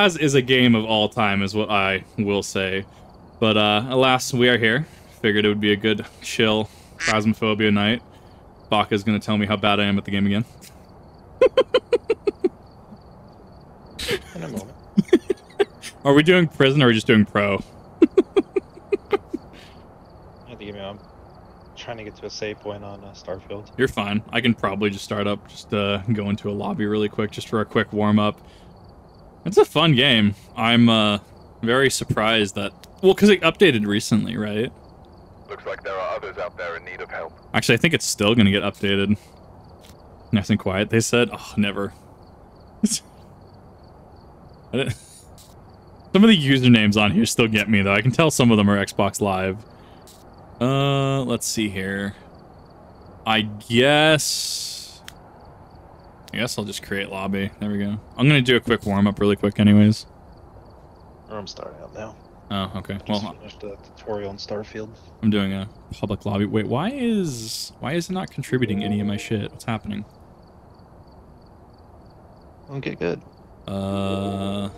Phas is a game of all time, is what I will say. But uh, alas, we are here. Figured it would be a good, chill Phasmophobia night. Baka's gonna tell me how bad I am at the game again. In a moment. Are we doing prison or are we just doing pro? I think I'm trying to get to a save point on uh, Starfield. You're fine. I can probably just start up, just uh, go into a lobby really quick, just for a quick warm up. It's a fun game. I'm uh, very surprised that well, because it updated recently, right? Looks like there are others out there in need of help. Actually, I think it's still gonna get updated. Nice and quiet. They said, "Oh, never." Some of the usernames on here still get me though. I can tell some of them are Xbox Live. Uh, let's see here. I guess. I guess I'll just create lobby. There we go. I'm gonna do a quick warm up, really quick, anyways. Or I'm starting out now. Oh, okay. Just Well, finished the tutorial on Starfield. I'm doing a public lobby. Wait, why is why is it not contributing any of my shit? What's happening? Okay, good. Uh,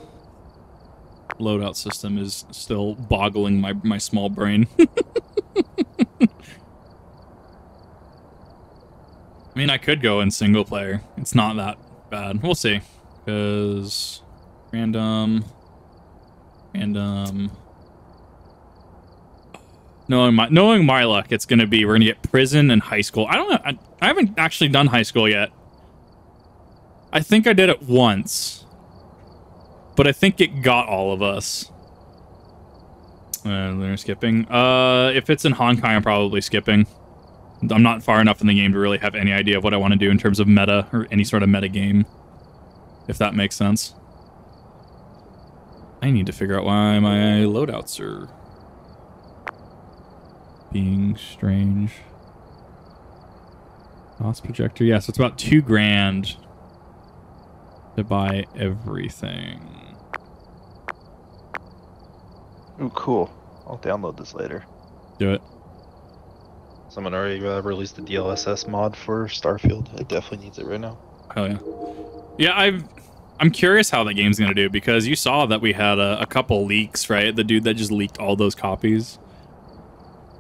loadout system is still boggling my my small brain. I mean, I could go in single player. It's not that bad. We'll see. Because random, random. Knowing my knowing my luck, it's gonna be we're gonna get prison and high school. I don't know. I, I haven't actually done high school yet. I think I did it once, but I think it got all of us. Uh, they're skipping. Uh, if it's in Hong Kong, I'm probably skipping. I'm not far enough in the game to really have any idea of what I want to do in terms of meta or any sort of meta game, if that makes sense. I need to figure out why my loadouts are being strange. DOTS projector, yeah, so it's about two grand to buy everything. Oh, cool. I'll download this later. Do it. Someone already uh, released the DLSS mod for Starfield. It definitely needs it right now. Hell yeah. Yeah, I've. I'm curious how the game's gonna do because you saw that we had a, a couple leaks, right? The dude that just leaked all those copies.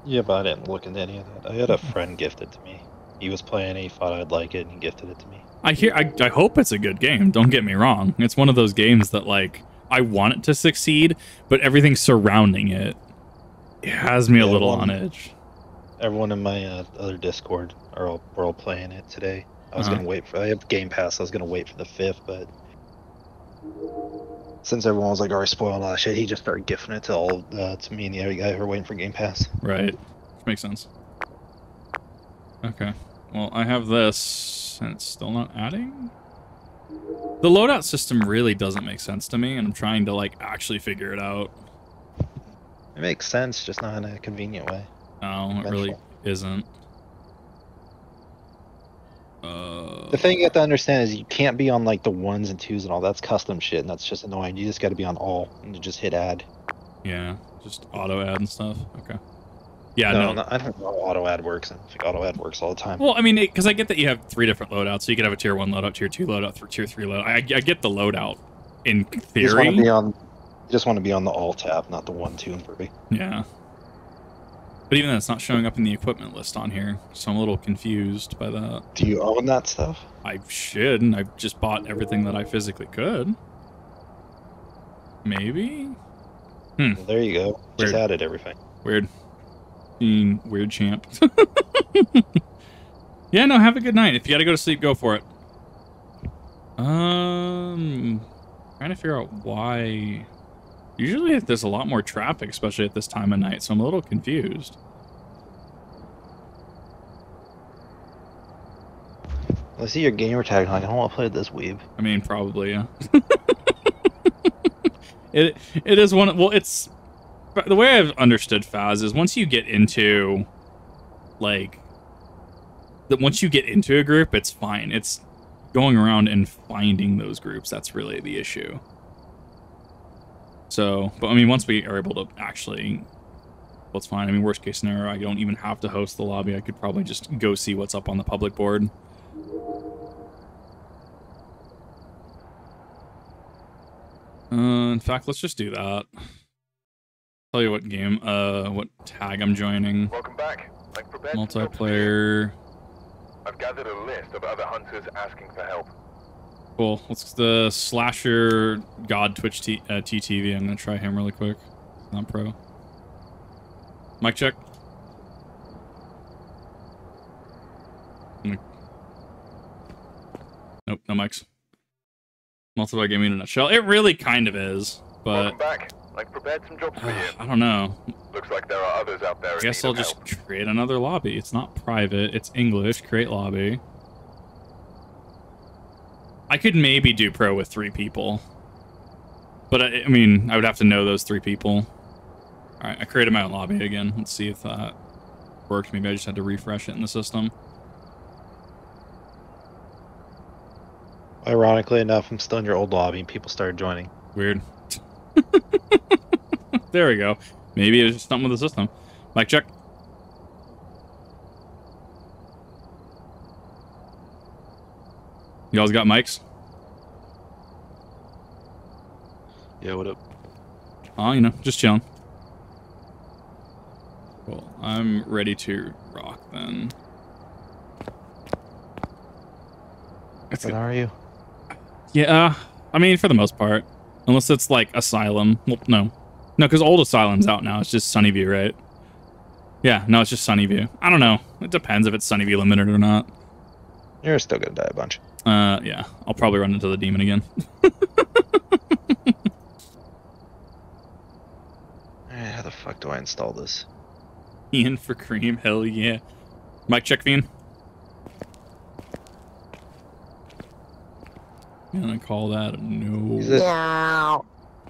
Yeah, but I didn't look into any of that. I had a friend gift it to me. He was playing it, he thought I'd like it, and he gifted it to me. I hear. I, I hope it's a good game. Don't get me wrong. It's one of those games that like I want it to succeed, but everything surrounding it, it has me a little one- on edge. Everyone in my uh, other Discord are all, we're all playing it today. I was Uh-huh. gonna wait for. I have Game Pass. I was gonna wait for the fifth, but since everyone was like already spoiled all that shit, he just started gifting it to all uh, to me and the other guy who are waiting for Game Pass. Right. Makes sense. Okay. Well, I have this, and it's still not adding. The loadout system really doesn't make sense to me, and I'm trying to like actually figure it out. It makes sense, just not in a convenient way. No, it really isn't. Uh, The thing you have to understand is you can't be on like the ones and twos and all. That's custom shit, and that's just annoying. You just got to be on all and just hit add. yeah, just auto add and stuff. Okay. Yeah, no, no. no, I don't know how auto ad works. and I think auto ad works all the time. Well, I mean, because I get that you have three different loadouts, so you could have a tier one loadout, tier two loadout, tier three loadout. I, I get the loadout in you just want to theory. be on. You just want to be on the all tab, not the one, two, and three. Yeah. But even then, it's not showing up in the equipment list on here, so I'm a little confused by that. Do you own that stuff? I should, and I've just bought everything that I physically could. Maybe? Well, there you go. Just Weird. added everything. Weird. Being weird champ. yeah, no, have a good night. If you gotta go to sleep, go for it. Um, trying to figure out why. Usually there's a lot more traffic, especially at this time of night, so I'm a little confused. I see your gamer tag. Like, I don't want to play this weeb. I mean, probably, yeah. it it is one. Of, Well, it's the way I've understood Phas is once you get into like that once you get into a group, it's fine. It's going around and finding those groups that's really the issue. So, but I mean, once we are able to actually, well, it's fine. I mean, worst case scenario, I don't even have to host the lobby. I could probably just go see what's up on the public board. Uh, in fact, let's just do that. Tell you what game, uh, what tag I'm joining. Welcome back. For. Multiplayer. I've gathered a list of other hunters asking for help. Cool. Let's the slasher god Twitch T, uh, TTV. I'm gonna try him really quick. Not pro. Mic check. Nope, no mics. Multiplayer gaming in a nutshell. It really kind of is, Welcome but back. I've prepared some jobs for you. I don't know. Looks like there are others out there I guess I'll just help. create another lobby. It's not private. It's English. Create lobby. I could maybe do pro with three people. But I, I mean, I would have to know those three people. All right, I created my own lobby again. Let's see if that worked. Maybe I just had to refresh it in the system. Ironically enough, I'm still in your old lobby and people started joining. Weird. there we go. Maybe it's just something with the system. Mic check. You guys got mics? Yeah, what up? Oh, you know, just chilling. Cool. I'm ready to rock then. Let's What go. are you? Yeah, uh, I mean, for the most part. Unless it's like Asylum. Well, no. No, because old Asylum's out now. It's just Sunnyview, right? Yeah, no, it's just Sunnyview. I don't know. It depends if it's Sunnyview Limited or not. You're still gonna die a bunch. Uh, yeah. I'll probably run into the demon again. Alright, how the fuck do I install this? Ian for cream, hell yeah. Mic check, Fiend. Gonna call that a no. Is it-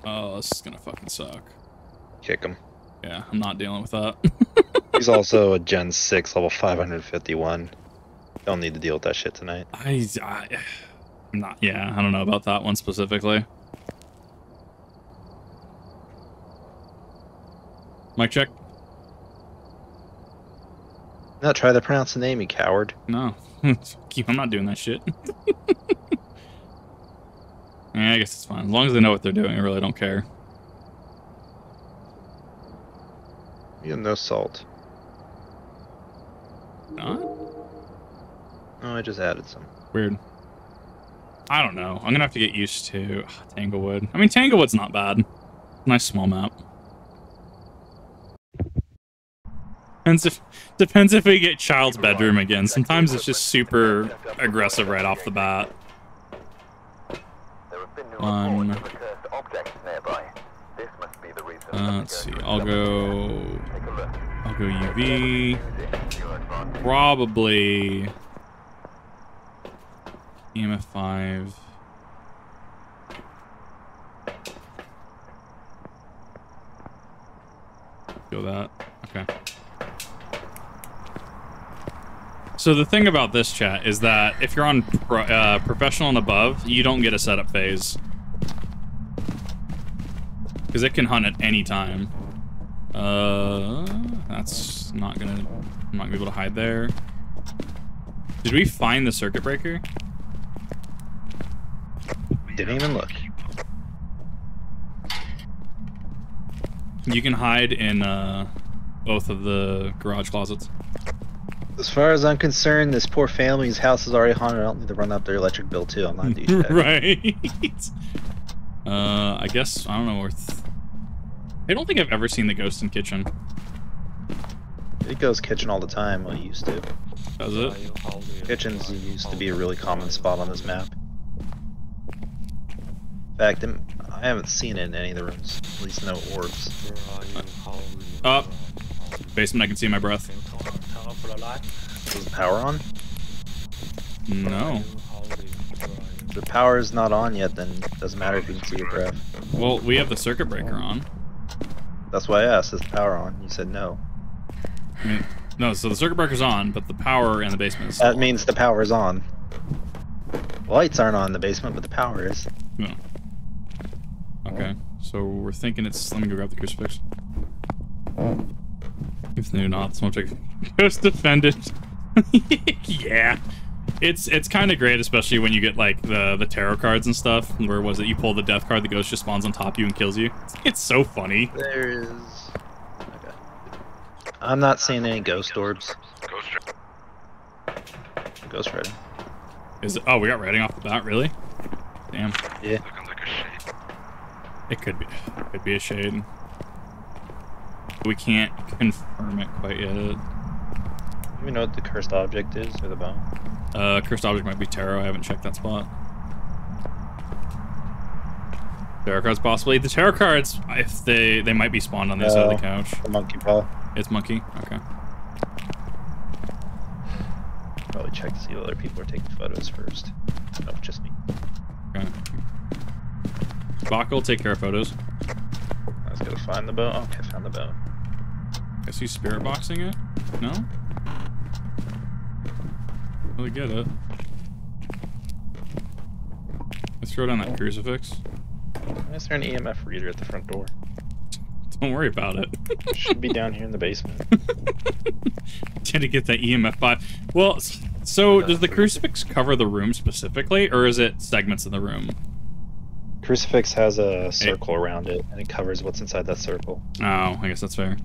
Oh, this is gonna fucking suck. Kick him. Yeah, I'm not dealing with that. He's also a Gen 6, level 551. Don't need to deal with that shit tonight. I, I, I'm not. Yeah, I don't know about that one specifically. Mic check. No, try to pronounce the name, you coward. No, Keep- I'm not doing that shit. yeah, I guess it's fine as long as they know what they're doing. I really don't care. You have no salt. Not Oh, I just added some. weird. I don't know. I'm gonna have to get used to ah, Tanglewood. I mean, Tanglewood's not bad. Nice small map. Depends if depends if we get Child's bedroom again. Sometimes it's just super aggressive right off the bat. There have been new One. reports of accursed objects nearby. This must be the reason. Uh, let's see. I'll go. Take a look. I'll go UV. it to your advantage. Probably EMF five. Go that. Okay. So the thing about this chat is that if you're on pro, uh, professional and above, you don't get a setup phase because it can hunt at any time. Uh, that's not gonna. I'm not gonna be able to hide there. Did we find the circuit breaker? Didn't even look. You can hide in uh, both of the garage closets. As far as I'm concerned, this poor family's house is already haunted. I don't need to run up their electric bill too. I'm not a douchebag. right. Uh, I guess I don't know. Worth. I don't think I've ever seen the ghost in kitchen. It goes kitchen all the time. Well, it used to. Does it? Kitchens used to be a really common spot on this map. In fact, I'm- haven't seen it in any of the rooms. At least no orbs. Up. Basement. I can see my breath. Is the power on? No. If the power is not on yet, then it doesn't matter if you can see your breath. Well, we have the circuit breaker on. That's why I asked, is the power on? You said no. I mean, no. So the circuit breaker's on, but the power in the basement is. That means the power is on. Lights aren't on in the basement, but the power is. on. No. Okay. So we're thinking it's. Let me go grab the crucifix. If they're not, someone check. Ghost defended. yeah. It's it's kind of great, especially when you get like the the tarot cards and stuff. Where was it? You pull the death card, the ghost just spawns on top of you and kills you. It's, it's so funny. There is. Okay. I'm not seeing any ghost orbs. Ghost Ghost ready. Is it? Oh, we got writing off the bat, really? Damn. Yeah. looking like a shade. It could be. It could be a shade. We can't confirm it quite yet. Do you know what the cursed object is or the bone? Uh, cursed object might be tarot. I haven't checked that spot. Tarot cards possibly. The tarot cards, if they they might be spawned on the other side of the couch. The monkey paw. It's monkey. Okay. Probably check to see what other people are taking photos first. No, just me. Okay. Baka will take care of photos. I was gonna find the bone. Okay, found the bone. Guess he's spirit boxing it? No? Really get it. Let's throw down that crucifix. Why is there an EMF reader at the front door? Don't worry about it. Should be down here in the basement. Trying to get that EMF by. Well, so does the crucifix cover the room specifically, or is it segments of the room? Crucifix has a circle around it, and it covers what's inside that circle. Oh, I guess that's fair.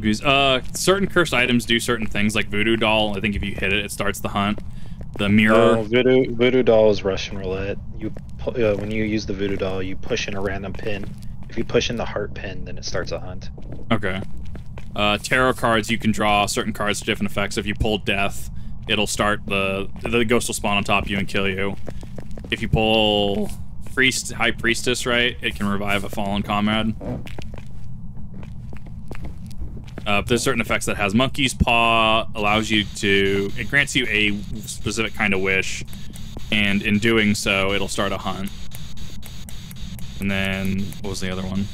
Goose. Uh, certain cursed items do certain things, like voodoo doll. I think if you hit it, it starts the hunt. The mirror. No, voodoo voodoo doll is Russian roulette. You uh, when you use the voodoo doll, you push in a random pin. If you push in the heart pin, then it starts a hunt. Okay. Uh, tarot cards, you can draw certain cards to different effects. If you pull death, it'll start the the ghost will spawn on top of you and kill you. If you pull priest high priestess, right, it can revive a fallen comrade. Uh, there's certain effects that has monkey's paw, allows you to it grants you a specific kind of wish, and in doing so, it'll start a hunt. And then what was the other one?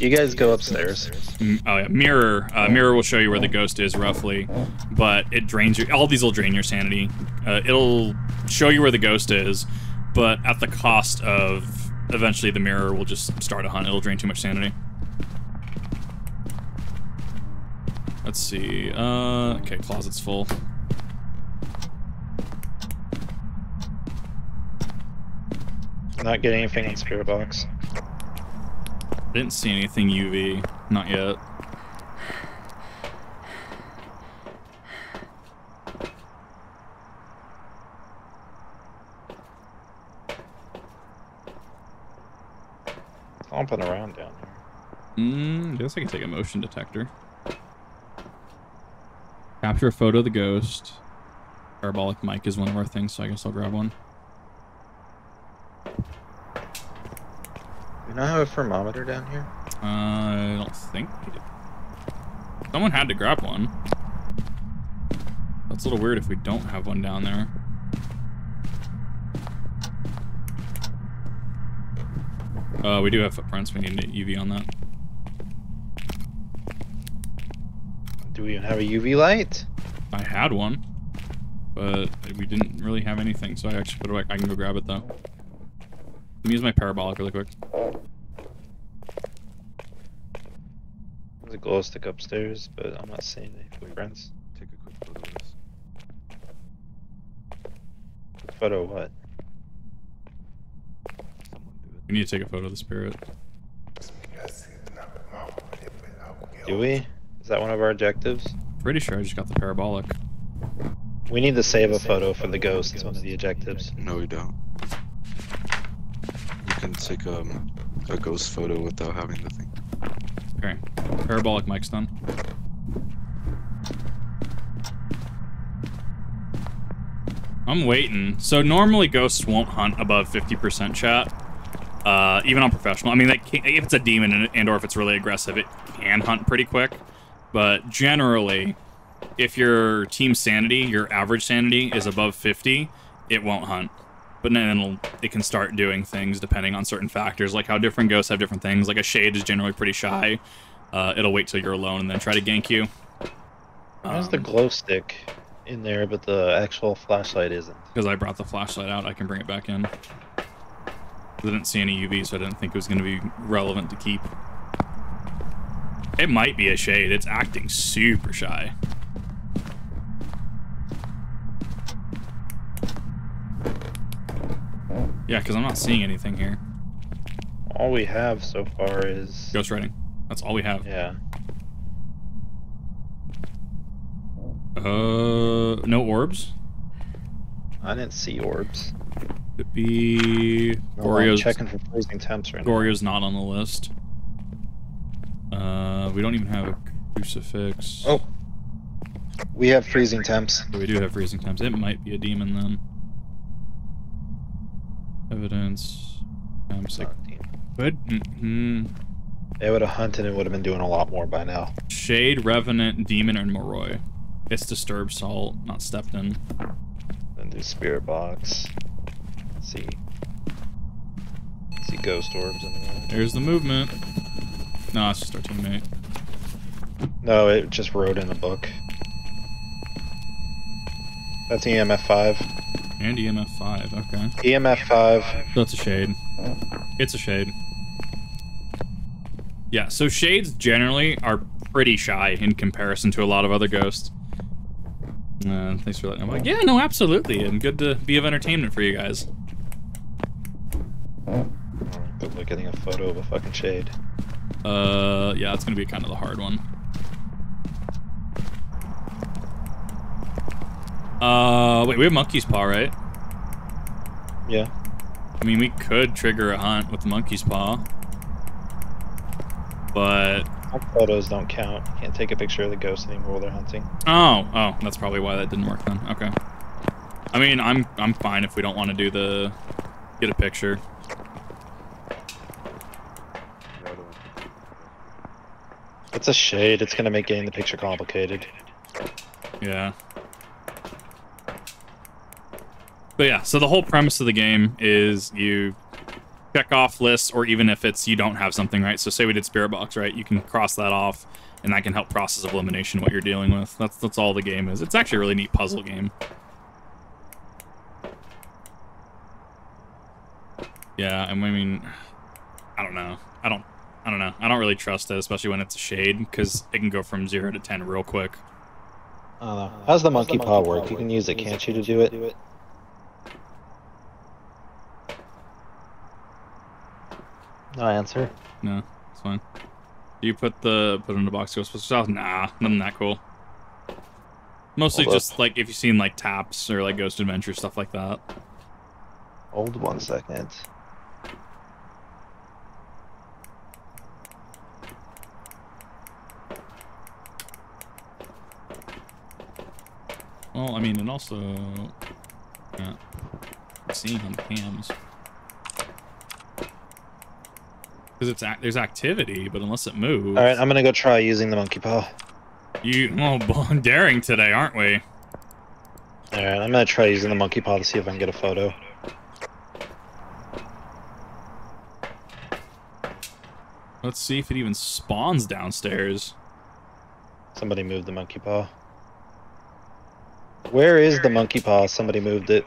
You guys go upstairs. Mm, Oh yeah, mirror. Uh, mirror will show you where the ghost is roughly, but it drains your. All these will drain your sanity. Uh, it'll show you where the ghost is, but at the cost of eventually the mirror will just start a hunt. It'll drain too much sanity. Let's see. Uh, okay, closet's full. Not getting anything in spirit box. Didn't see anything UV. Not yet. Stomping around down here. Mm, guess I can take a motion detector. Capture a photo of the ghost. Parabolic mic is one of our things, so I guess I'll grab one. Do not have a thermometer down here? Uh, I don't think we do. Someone had to grab one. That's a little weird if we don't have one down there. Uh, we do have footprints. We need an UV on that. Do we even have a UV light? I had one, but we didn't really have anything, so I actually put it away. I can go grab it though. Let me use my parabolic really quick. There's a glow stick upstairs, but I'm not seeing any footprints. Take a quick photo of this. Photo what? Someone do it. We need to take a photo of the spirit. Do we? Is that one of our objectives? Pretty sure I just got the parabolic. We need to save a photo for the ghost. It's one of the objectives. No, you don't. You can take um, a ghost photo without having the thing. Okay, parabolic mic's done. I'm waiting. So normally ghosts won't hunt above 50% chat, uh, even on professional. I mean, can, if it's a demon and, and or if it's really aggressive, it can hunt pretty quick. But generally, if your team sanity, your average sanity is above 50, it won't hunt. But then it'll, it can start doing things depending on certain factors, like how different ghosts have different things. Like a shade is generally pretty shy. Uh, it'll wait till you're alone and then try to gank you. Where's the Um, glow stick in there, but the actual flashlight isn't? Because I brought the flashlight out, I can bring it back in. I didn't see any UV, so I didn't think it was going to be relevant to keep. It might be a shade. It's acting super shy. Yeah, because I'm not seeing anything here. All we have so far is... Ghost writing. That's all we have. Yeah. Uh, no orbs? I didn't see orbs. Could be No, I'm checking for freezing temps right now. Goryo's not on the list. Uh, we don't even have a crucifix. Oh. We have freezing temps. We do have freezing temps. It might be a demon then. Evidence. I'm sick. Good. Mm-hmm. They would have hunted and would have been doing a lot more by now. Shade, Revenant, Demon, and Moroi. It's Disturbed Salt, not stepped in. Then do spirit box. See. See ghost orbs in there. There's the movement. No, it's just our teammate. No, it just wrote in the book. That's EMF five. And EMF 5, okay. EMF five. That's a shade. It's a shade. Yeah, so shades generally are pretty shy in comparison to a lot of other ghosts. Uh, thanks for letting me. Like, yeah, no, absolutely, and good to be of entertainment for you guys. Look getting a photo of a fucking shade. Uh, yeah, it's gonna be kind of the hard one. Uh, wait, we have monkey's paw, right? Yeah. I mean, we could trigger a hunt with monkey's paw, but photos don't count. You can't take a picture of the ghost anymore while they're hunting. oh, oh, that's probably why that didn't work then. Okay. I mean, I'm I'm fine if we don't want to do the get a picture. It's a shade. It's gonna make getting the picture complicated. Yeah. But yeah, so the whole premise of the game is you check off lists, or even if it's you don't have something right. So say we did Spirit Box, right? You can cross that off, and that can help process of elimination what you're dealing with. That's that's all the game is. It's actually a really neat puzzle game. Yeah, and I mean, I don't know. I don't. I don't know. I don't really trust it, especially when it's a shade, because it can go from zero to ten real quick. I don't know. How's the monkey paw work? You can use it, can't you, to do it? No answer. No, it's fine. Do you put the put it in the box Ghostbusters stuff? Nah, nothing that cool. Mostly Hold up. just like if you've seen like taps or like Ghost Adventure stuff like that. Hold one second. Well, I mean, and also, seeing on the cams because it's ac there's activity, but unless it moves, All right, I'm gonna go try using the monkey paw. you oh boy, daring today, aren't we? All right, I'm gonna try using the monkey paw to see if I can get a photo. Let's see if it even spawns downstairs. Somebody moved the monkey paw. Where is the monkey paw? Somebody moved it.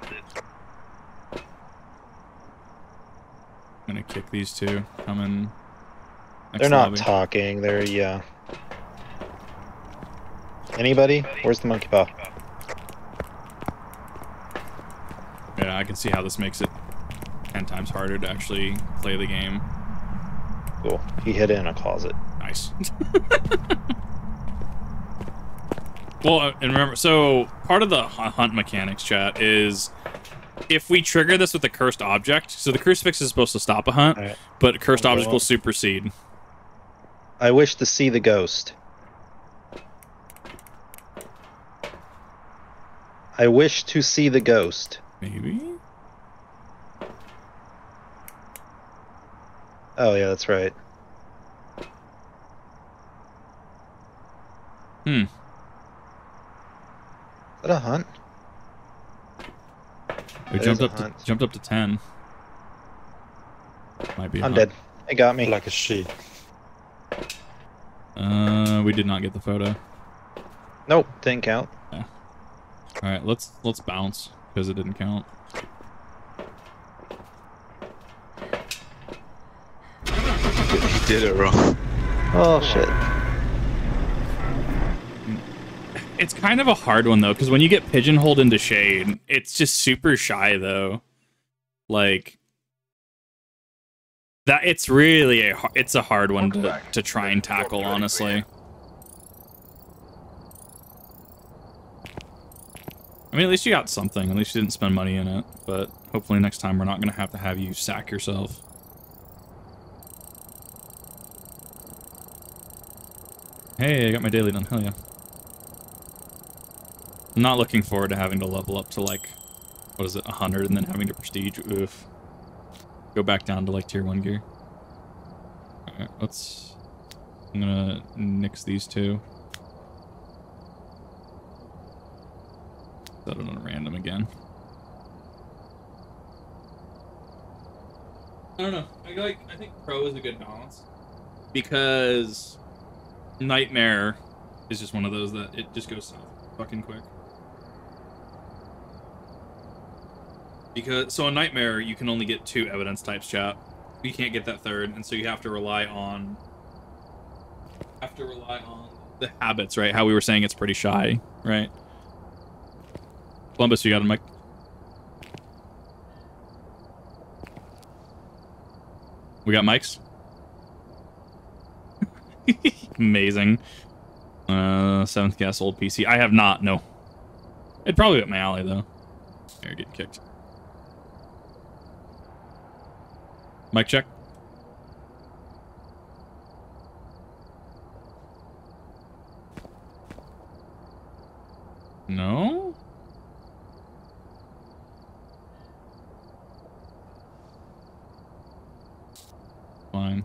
I'm gonna kick these two. Coming. They're not talking. They're yeah. Anybody? Where's the monkey paw? Yeah, I can see how this makes it ten times harder to actually play the game. Cool. He hid it in a closet. Nice. well, uh, and remember, so part of the hunt mechanics chat is if we trigger this with a cursed object. So the crucifix is supposed to stop a hunt, Alright. but a cursed I'll object will supersede. I wish to see the ghost. I wish to see the ghost. Maybe. Oh yeah, that's right. Hmm. Is that a hunt? We It jumped is a up to jumped up to ten. Might be. I'm hunt. dead. It got me. Like a sheep. Uh, we did not get the photo. Nope, didn't count. Yeah. All right, let's let's bounce because it didn't count. He did it wrong. Oh shit. It's kind of a hard one though, because when you get pigeonholed into shade, it's just super shy though. Like That it's really a it's a hard one to, to try and tackle, honestly. I mean, at least you got something. At least you didn't spend money in it. But hopefully next time we're not gonna have to have you sack yourself. Hey, I got my daily done. Hell yeah. I'm not looking forward to having to level up to like, what is it, 100 and then having to prestige. Oof. Go back down to like tier 1 gear. Alright, let's... I'm gonna nix these two. Set it on random again. I don't know. I like. I think pro is a good balance because nightmare is just one of those that it just goes south fucking quick. Because so a nightmare you can only get two evidence types, chat. You can't get that third, and so you have to rely on have to rely on the habits, right? How we were saying it's pretty shy, right? Columbus, you got a mic. We got mics. Amazing. Uh, seventh guess old PC. I have not. No. It'd probably be up my alley though. You're getting kicked. Mic check. No. Fine.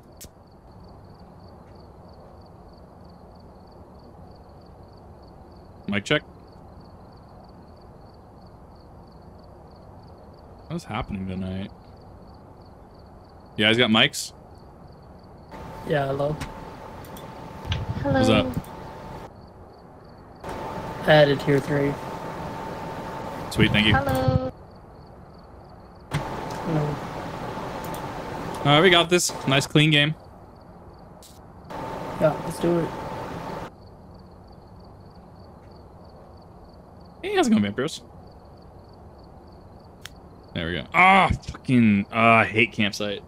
Mic check. What's happening tonight? You guys got mics? Yeah, hello. Hello. What's up? Added tier three. Sweet, thank you. Hello. No. Alright, we got this. Nice clean game. Yeah, let's do it. Hey, how's it going, Vampires? There we go. Ah, fucking. Ah, I hate campsite.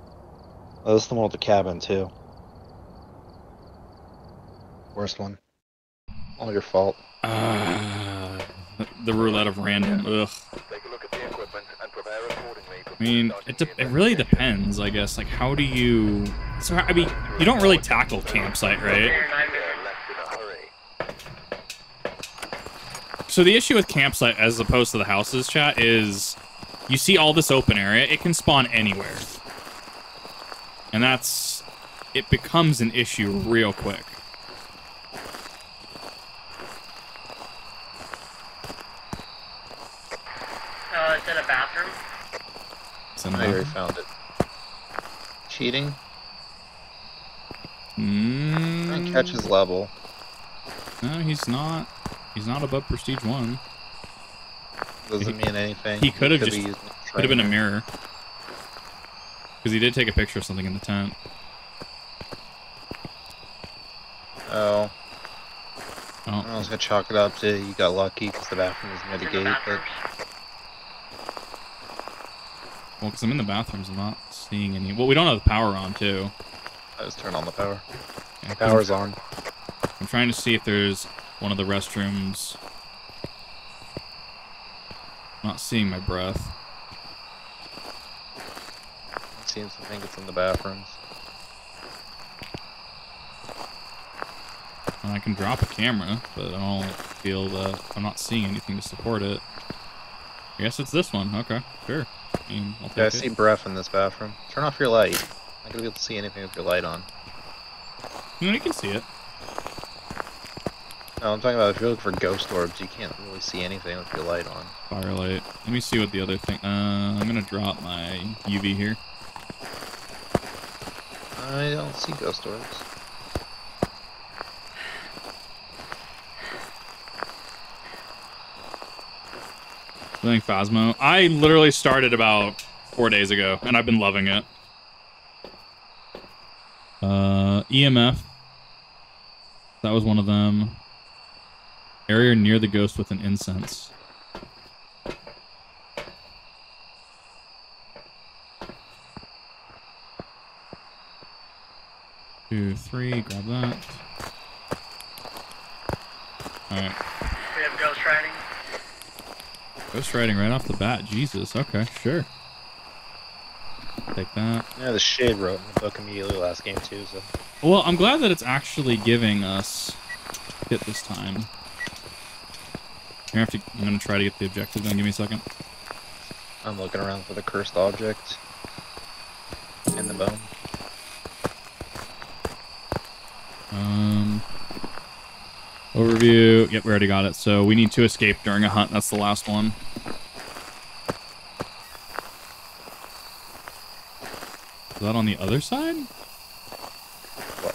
Oh, this is the one with the cabin too. Worst one. All your fault. Ah, the roulette of random. Ugh. Take a look at the equipment and prepare accordingly. I mean, it, de- it really depends, I guess. Like, how do you. So, I mean, you don't really tackle campsite, right? Left in a hurry. So, the issue with campsite as opposed to the houses, chat, is you see all this open area, it can spawn anywhere. And that's. It becomes an issue real quick. Uh, it's in a bathroom. So, I already found it. Cheating? mm, And catch his level. No, he's not. He's not above Prestige 1. Doesn't mean anything. he could've just- Could have been a mirror. Because he did take a picture of something in the tent. Oh, Oh, I was gonna chalk it up to you got lucky because the bathroom was near the gate, but well, because I'm in the bathrooms, I'm not seeing any. Well, we don't have the power on, too. I just turned on the power. Yeah, 'cause Power's on. I'm trying to see if there's one of the restrooms. Not seeing my breath. Seems to think it's in the bathrooms. I can drop a camera, but I don't feel that I'm not seeing anything to support it. I guess it's this one. Okay, sure. I mean, I'll take Yeah, I it. see breath in this bathroom. Turn off your light. I'm not gonna be able to see anything with your light on. No, you can see it. No, I'm talking about if you're looking for ghost orbs, you can't really see anything with your light on. Firelight. Let me see what the other thing. Uh, I'm gonna drop my UV here. I don't see ghost orbs. Doing Phasmo. I literally started about four days ago, and I've been loving it. Uh, EMF. That was one of them. Area near the ghost with an incense. Two, three. Grab that. All right. We have ghost writing. Ghost writing right off the bat. Jesus. Okay, sure. Take that. Yeah, the shade wrote in the book immediately last game too. So Well, I'm glad that it's actually giving us hit this time. I have to. I'm gonna try to get the objective. Then give me a second. I'm looking around for the cursed object in the bone. Overview. Yep, we already got it. So we need to escape during a hunt. That's the last one. Is that on the other side? What?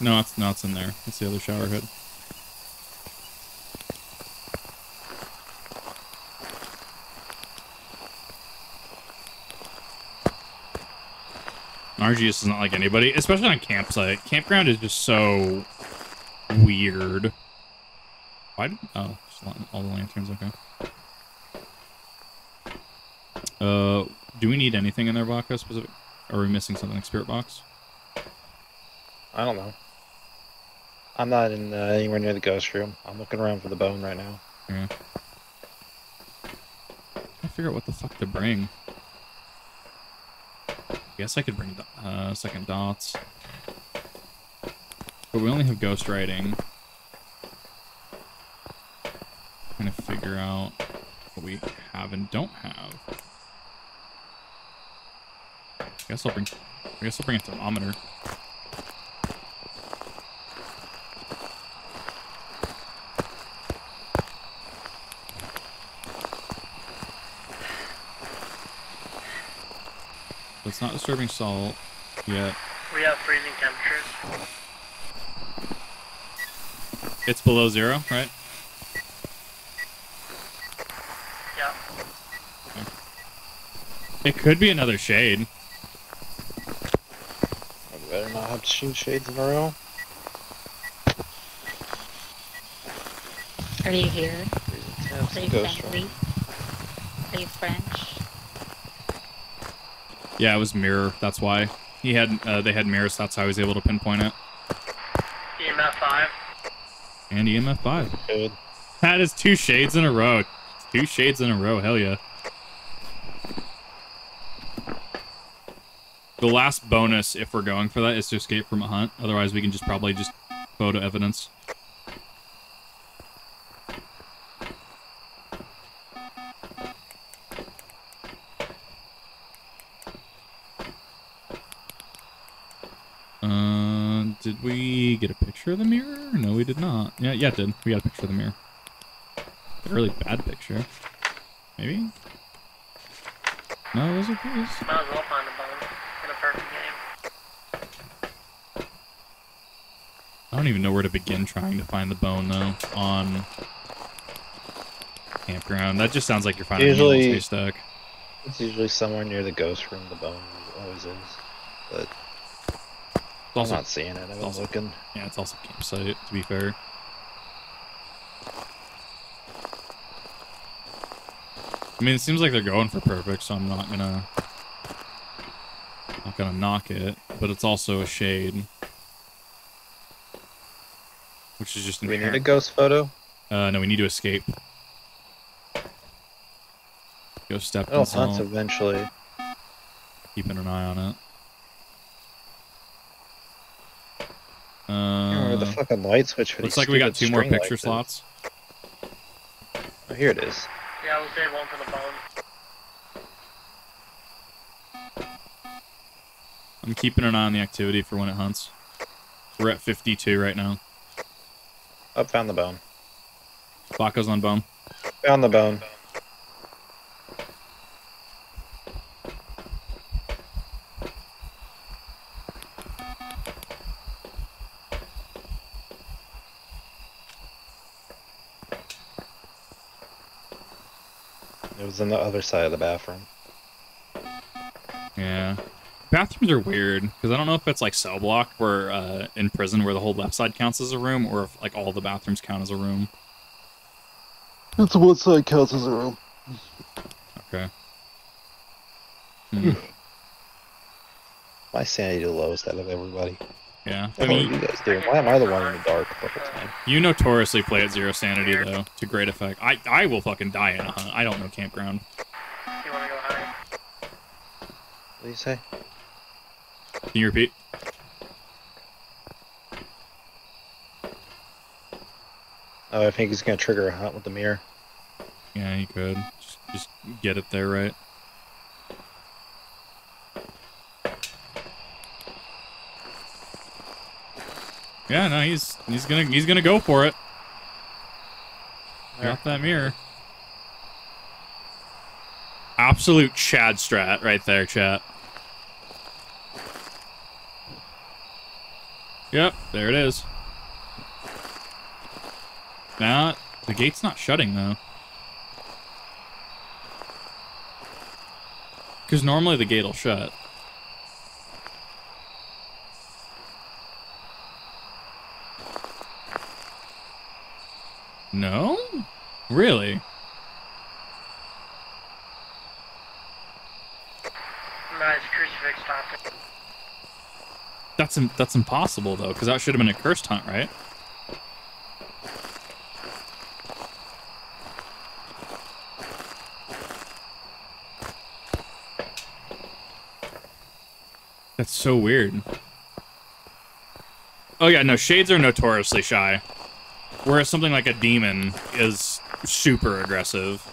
No, it's no, it's in there. It's the other shower head. RGS is not like anybody, especially on campsite. Campground is just so weird. Why? Did, oh, all the lanterns. Okay. Uh, do we need anything in there, Baka? Specific? Are we missing something like spirit box? I don't know. I'm not in uh, anywhere near the ghost room. I'm looking around for the bone right now. Yeah. I figure out what the fuck to bring. Guess I could bring uh, second dots. But we only have ghost writing. Trying to figure out what we have and don't have. I guess I'll bring. I guess I'll bring a thermometer. Not disturbing salt yet. We have freezing temperatures. It's below zero, right? Yeah. It could be another shade. I better not have two shades in a row. Are you here? Are you friendly? Are you French? Yeah, it was mirror. That's why he had. Uh, they had mirrors. That's how he was able to pinpoint it. EMF 5. And EMF five. Good. That is two shades in a row. Two shades in a row. Hell yeah. The last bonus, if we're going for that, is to escape from a hunt. Otherwise, we can just probably just photo evidence. Uh, did we get a picture of the mirror? No, we did not. Yeah, yeah, it did. We got a picture of the mirror. A really bad picture. Maybe? No, it was okay. It was- Might as well find a bone in a perfect game. I don't even know where to begin trying to find the bone though on campground. That just sounds like you're finding Usually- a needle in a haystack. It's usually somewhere near the ghost room. The bone always is, but It's I'm not seeing it. I've been also- looking. yeah, it's also campsite. To be fair, I mean, it seems like they're going for perfect, so I'm not gonna not gonna knock it. But it's also a shade, which is just we need a ghost photo? Uh, no, we need to escape. Go step Oh, hunt eventually. Keeping an eye on it. I don't know where the Uh, fucking light switch for looks like we got two more picture slots. Oh, here it is. Yeah, we'll save one for the bone. I'm keeping an eye on the activity for when it hunts. We're at 52 right now. Oh, found the bone. Baka's on bone. Found the bone. On the other side of the bathroom. Yeah. Bathrooms are weird because I don't know if it's like cell block where uh, in prison where the whole left side counts as a room or if like all the bathrooms count as a room. That's what side counts as a room. Okay. Hmm. My sanity the lowest out of everybody. Yeah. I the hell are mean, you guys doing? Why am I the one in the dark the whole time? you notoriously play at zero sanity though, to great effect. I I will fucking die in a hunt. I don't know campground. You wanna go high? What do you say? Can you repeat? Oh, I think he's gonna trigger a hunt with the mirror. Yeah, he could. Just, just get it there right. Yeah, no, he's he's gonna he's gonna go for it. Got that mirror. Absolute Chad strat right there, chat. Yep, there it is. Now, the gate's not shutting though. Because normally the gate will shut. No? Really? Nice crucifix stopped it. That's that's impossible though, because that should have been a cursed hunt, right? That's so weird. Oh yeah, no, shades are notoriously shy. Whereas something like a demon is super aggressive.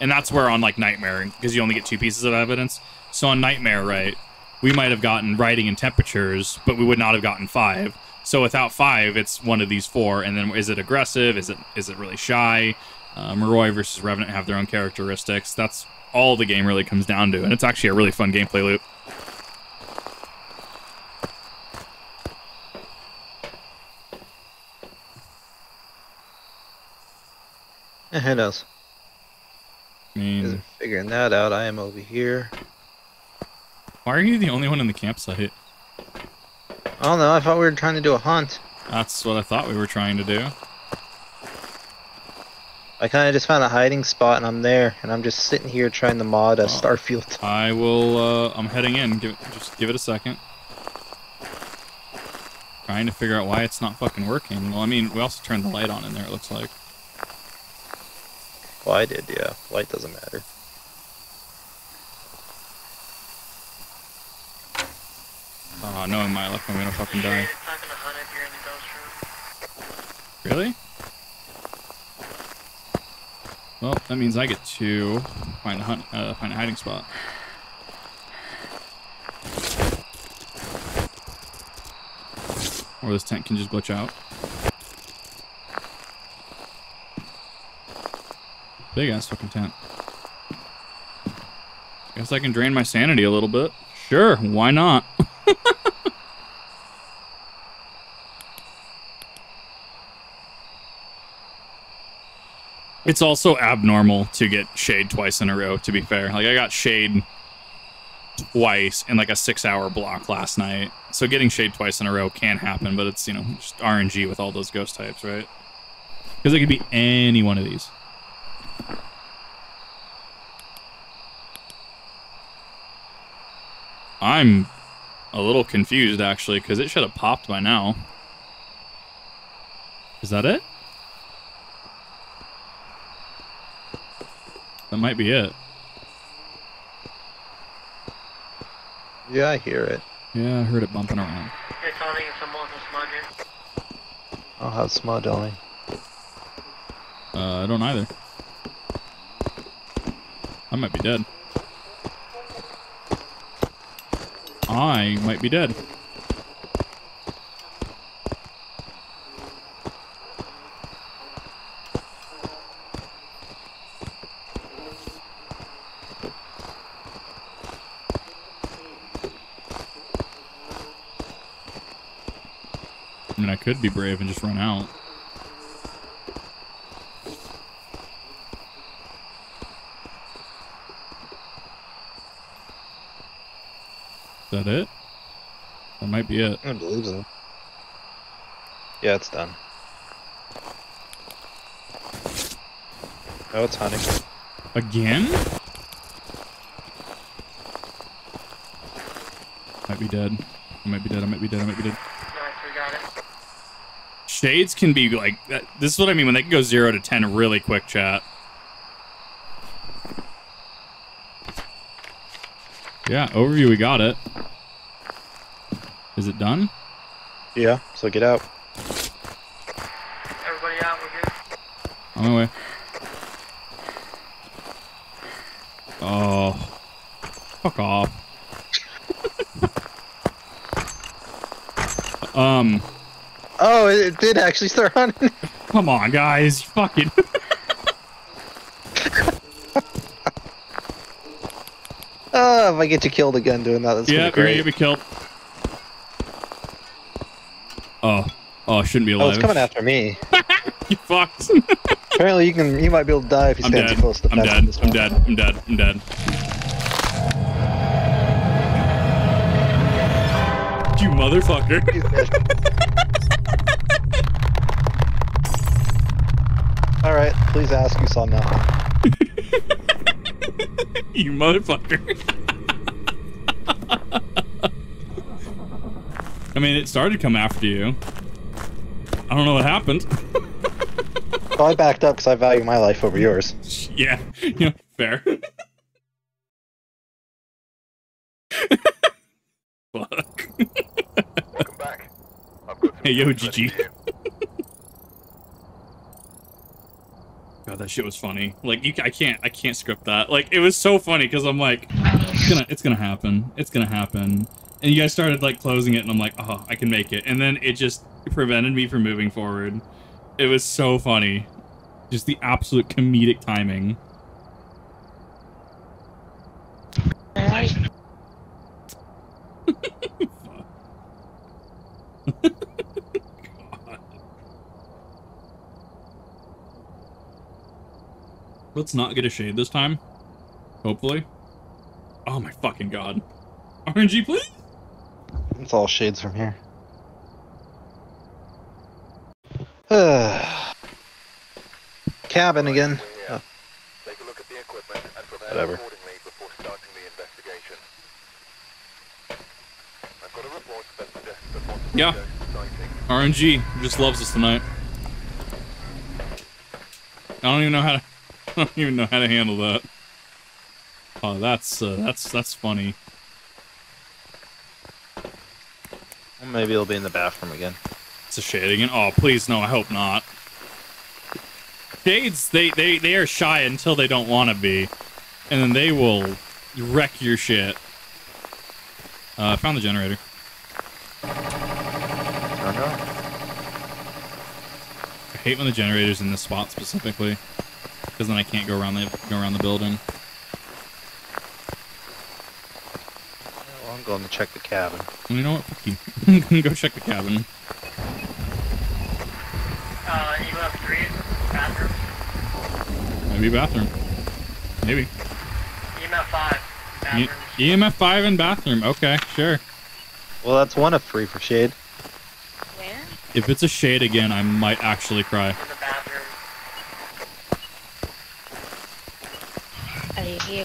And that's where on like Nightmare, because you only get two pieces of evidence. So on Nightmare, right, we might have gotten writing and temperatures, but we would not have gotten five. So without five, it's one of these four. And then is it aggressive? Is it is it really shy? Uh, Moroi versus Revenant have their own characteristics. That's all the game really comes down to, and it's actually a really fun gameplay loop. Who knows? I mean, figuring that out. I am over here. why are you the only one in the campsite? I don't know. I thought we were trying to do a hunt. That's what I thought we were trying to do. I kind of just found a hiding spot and I'm there, and I'm just sitting here trying to mod a Oh. Starfield. I will. Uh, I'm heading in. Give it, just give it a second. Trying to figure out why it's not fucking working. Well, I mean, we also turned the light on in there. It looks like. Well, I did, yeah. Light doesn't matter. Oh, knowing my luck, I'm gonna fucking die. Not gonna hunt if you're in the ghost room. Really? Well, that means I get to find a hunt, uh, find a hiding spot. Or this tent can just glitch out. Big ass fucking tent. Guess I can drain my sanity a little bit. Sure, why not? It's also abnormal to get shade twice in a row, to be fair. Like, I got shade twice in like a six hour block last night. So getting shade twice in a row can happen, but it's, you know, just RNG with all those ghost types, right? Because it could be any one of these. I'm a little confused actually, because it should have popped by now. Is that it? That might be it. Yeah, I hear it. Yeah, I heard it bumping around. Hey, Tony, someone's a smudge here. I'll have smud only. Uh, I don't either. I might be dead. I might be dead. I mean, I could be brave and just run out. That it? That might be it. I believe so. Yeah, it's done. Oh, it's hunting. Again? I might be dead. I might be dead. I might be dead. I might be dead. Nice, we got it. Shades can be like that. This is what I mean when they can go zero to ten really quick. Chat. Yeah, overview. We got it. Is it done? Yeah, so get out. Everybody out, we're good. On my way. Oh, fuck off. um, Oh, it, it did actually start running. come on, guys, fucking. Oh, if I get you killed again doing that, that's yeah, gonna you're gonna be get great. me killed. Oh, oh, I shouldn't be Oh, alive. it's coming after me. you fucked. Apparently, you can. You might be able to die if you I'm stand dead. too close to the I'm dead. I'm dead. I'm dead. I'm dead. You motherfucker. All right, please ask. You saw nothing. you motherfucker. I mean, it started to come after you. I don't know what happened. So I backed up because I value my life over yours. yeah, you know, fair. Fuck. Welcome back. I've got Hey, yo, GG. God, that shit was funny. Like, you, I can't, I can't script that. Like, it was so funny because I'm like, it's gonna, it's gonna happen. It's gonna happen. And you guys started like closing it, and I'm like, oh, I can make it. And then it just prevented me from moving forward. It was so funny. Just the absolute comedic timing. Right? Let's not get a shade this time. Hopefully. Oh my fucking god. RNG, please? It's all shades from here. Cabin again. We're here. Take a look at the equipment and prepare Whatever. accordingly before starting the investigation. I've got a report that suggests a possible Yeah. RNG just loves us tonight. I don't even know how to. I don't even know how to handle that. Oh, that's uh, that's that's funny. Well, maybe it'll be in the bathroom again. It's a shade again. Oh, please no. I hope not. Shades, they they they are shy until they don't want to be, and then they will wreck your shit. Uh, I found the generator. I hate when the generator's in this spot specifically, because then I can't go around the go around the building. Well, I'm going to check the cabin. You know what? Fuck you. Go check the cabin. Uh, you have three bathrooms. Maybe bathroom. Maybe. EMF five E- bathrooms. EMF five and bathroom. Okay, sure. Well, that's one of three for shade. Where? If it's a shade again, I might actually cry. In the bathroom. Are you here?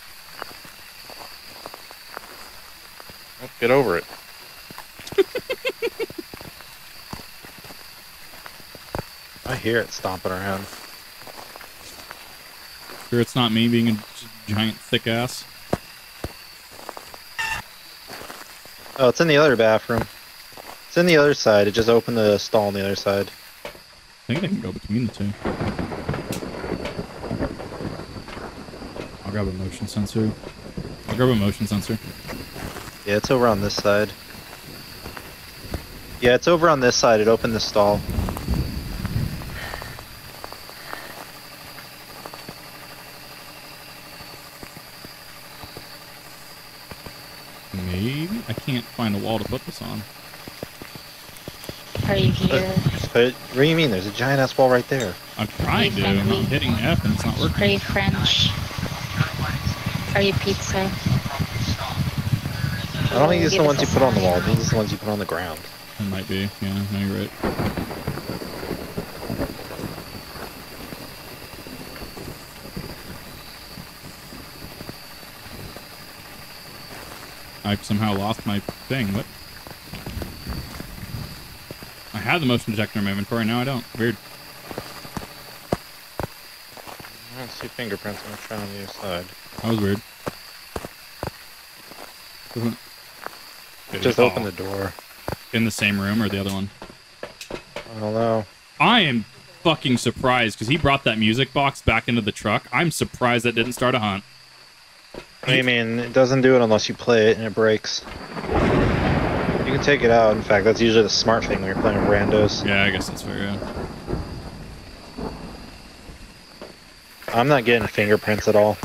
Get over it. I hear it stomping around. Sure, it's not me being a giant thick ass. Oh, it's in the other bathroom. It's in the other side. It just opened the stall on the other side. I think I can go between the two. I'll grab a motion sensor. I'll grab a motion sensor. Yeah, it's over on this side. Yeah, it's over on this side. It opened the stall. Maybe I can't find a wall to put this on. Are you here? But what do you mean? There's a giant ass wall right there. I'm trying to. Hey, I'm hitting F and it's not working. Are you French? Are you pizza? I don't think these are the ones you put on the wall. I think these are the ones you put on the ground. It might be. Yeah, no, you're right. I somehow lost my thing. What? I had the motion detector in my inventory. Now I don't. Weird. I don't see fingerprints on the on the other side. That was weird. Doesn't- Just open the door. in the same room or the other one. I don't know. I am fucking surprised because he brought that music box back into the truck. I'm surprised that didn't start a hunt. What do you mean? It doesn't do it unless you play it and it breaks. You can take it out. In fact, that's usually the smart thing when you're playing with randos. Yeah, I guess that's fair. Yeah. I'm not getting fingerprints at all.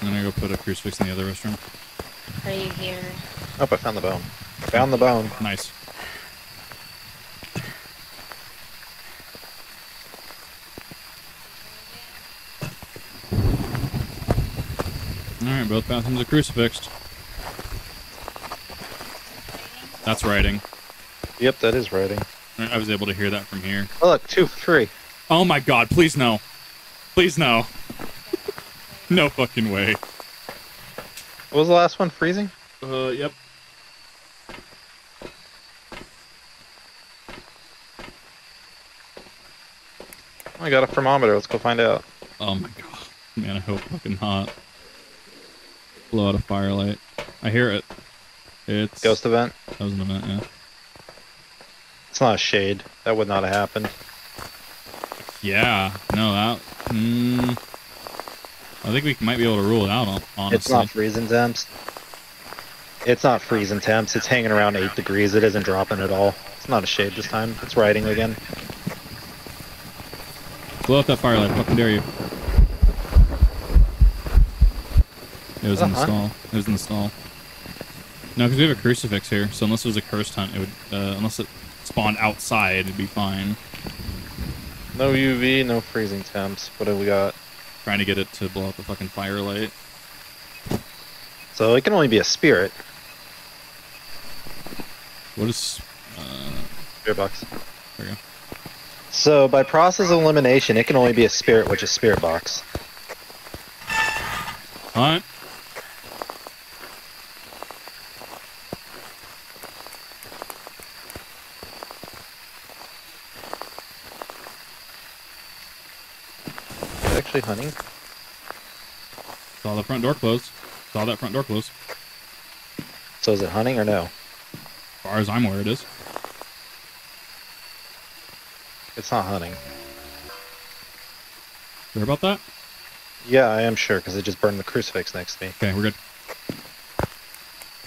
Then I'm gonna go put a crucifix in the other restroom. Are you here? Oh, I found the bone. Found the bone. Nice. Alright, both bathrooms are crucifixed. That's writing. Yep, that is writing. I I was able to hear that from here. Oh, look, two free. Oh my god, please no. Please no. no fucking way. What was the last one? Freezing? Uh, yep. I got a thermometer. Let's go find out. Oh my god. Man, I hope fucking hot. Blow out a firelight. I hear it. It's Ghost event. That was an event, yeah. It's not a shade. That would not have happened. Yeah. No, that. Mm, I think we might be able to rule it out. hon- Honestly. It's not freezing temps. It's not freezing temps. It's hanging around 8 degrees. It isn't dropping at all. It's not a shade this time. It's riding again. Blow up that firelight. Fucking dare you. It was in the Uh-huh. stall. It was in the stall. No, because we have a crucifix here, so unless it was a cursed hunt, it would. Uh, unless it spawned outside, it'd be fine. No UV, no freezing temps. What do we got? Trying to get it to blow up the fucking firelight. So it can only be a spirit. What is? Uh, Spirit box. there we go. So by process of elimination, it can only be a spirit, which is spirit box. Hunt. Actually hunting. Saw the front door close. Saw that front door close. So is it hunting or no? As far as I'm aware, it is. It's not hunting. Sure about that? Yeah, I am sure because it just burned the crucifix next to me. Okay, we're good.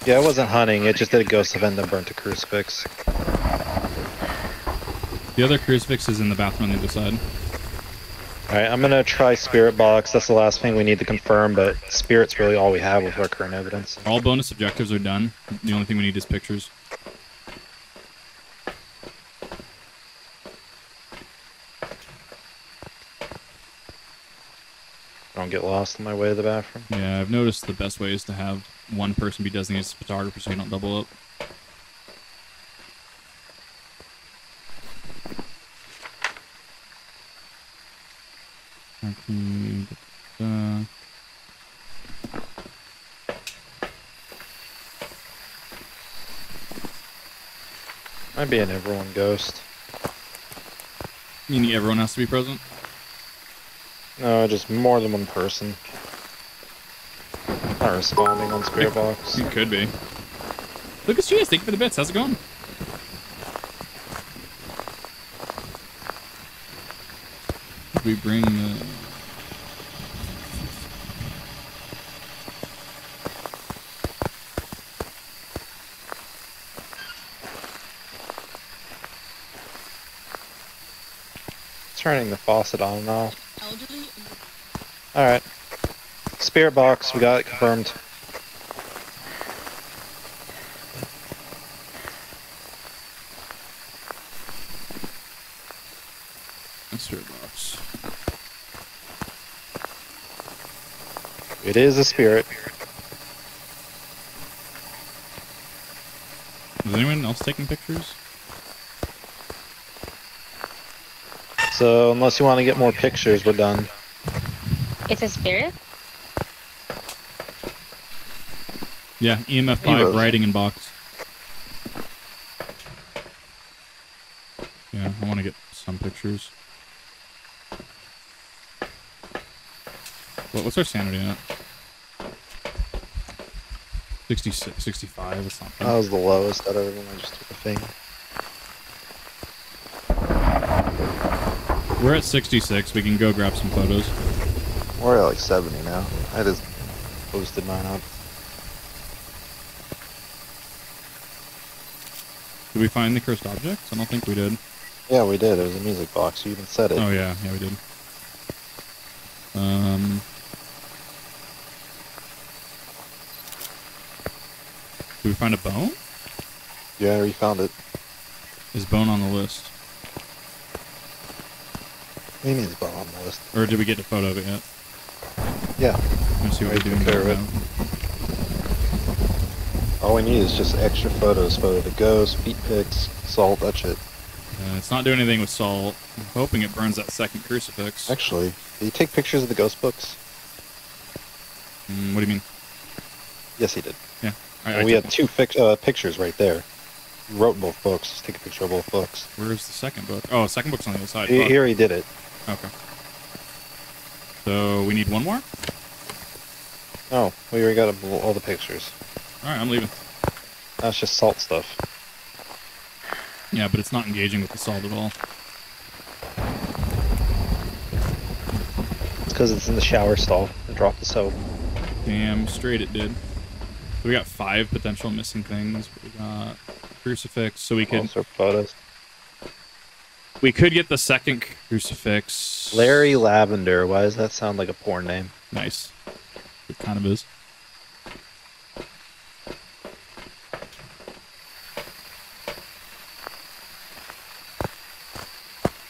Yeah, it wasn't hunting. It just did a ghost event then burnt the crucifix. The other crucifix is in the bathroom on the other side. All right, I'm gonna try spirit box. That's the last thing we need to confirm, but spirit's really all we have with our current evidence. All bonus objectives are done. The only thing we need is pictures. Don't get lost on my way to the bathroom. Yeah, I've noticed the best way is to have one person be designated as a photographer so you don't double up. Okay, uh, Might be an everyone ghost. meaning everyone has to be present. No, just more than one person. Not responding on spirit box. It could be. Lucas Cheese, thank you for the bits. How's it going? We bring the. Turning the faucet on and off. Alright. Spirit box, we got it confirmed. Spirit box. It is a spirit. Is anyone else taking pictures? So, unless you want to get more pictures, we're done. It's a spirit? Yeah, EMF five writing in box. Yeah, I want to get some pictures. What, what's our sanity at? 66, 65, that's not bad. That was the lowest out of everyone. I just took a thing. We're at 66, we can go grab some photos. We're at like 70 now. I just posted mine up. Did we find the cursed objects? I don't think we did. Yeah, we did. It was a music box. You even said it. Oh yeah, yeah we did. Um. Did we find a bone? Yeah, we found it. Is bone on the list, What do you mean it's bottom on the list? or did we get a photo of it yet? Yeah. Let's see what we're doing now. All we need is just extra photos. Photo of the ghost, feet pics, salt, that's it. Uh, it's not doing anything with salt. I'm hoping it burns that second crucifix. Actually, did you take pictures of the ghost books? Mm, what do you mean? Yes, he did. I, I we had two uh, pictures right there. You wrote both books. Just take a picture of both books. Where's the second book? Oh, second book's on the other side. He, Fuck. he did it. Okay. So we need one more. Oh, we already got all the pictures. All right, I'm leaving. That's just salt stuff. Yeah, but it's not engaging with the salt at all. It's because it's in the shower stall. I dropped the soap. Damn straight it did. So we got five potential missing things. We got crucifix, so we could photos. we could get the second crucifix. Larry Lavender. Why does that sound like a porn name? Nice. It kind of is.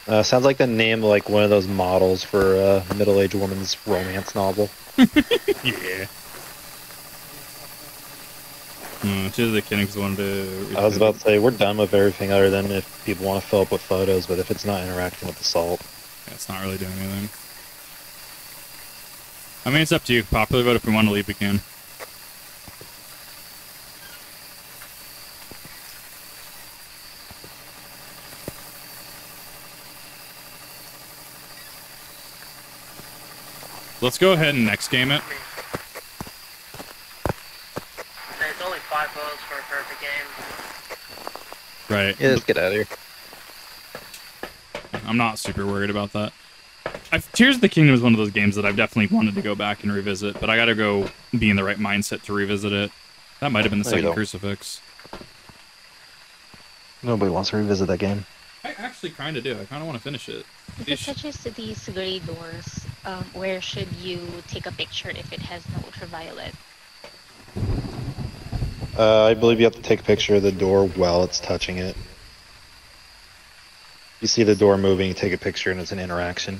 Uh, sounds like the name of like one of those models for a middle-aged woman's romance novel. Yeah. Hmm, she's the kidding because I wanted to. I was about to say we're done with everything other than if people want to fill up with photos, but if it's not interacting with the salt, it's not really doing anything. I mean, it's up to you. Popular vote if we want to leave, we can. Let's go ahead and next game it. There's only five votes for a perfect game. Right. yeah, just get out of here. I'm not super worried about that. I've, Tears of the Kingdom is one of those games that I've definitely wanted to go back and revisit, but I gotta go be in the right mindset to revisit it. That might have been the No, you second crucifix. Nobody wants to revisit that game. I actually kind of do. I kind of want to finish it. If Ish. it touches these gray doors, um, where should you take a picture if it has no ultraviolet? Uh, I believe you have to take a picture of the door while it's touching it. You see the door moving, you take a picture, and it's an interaction.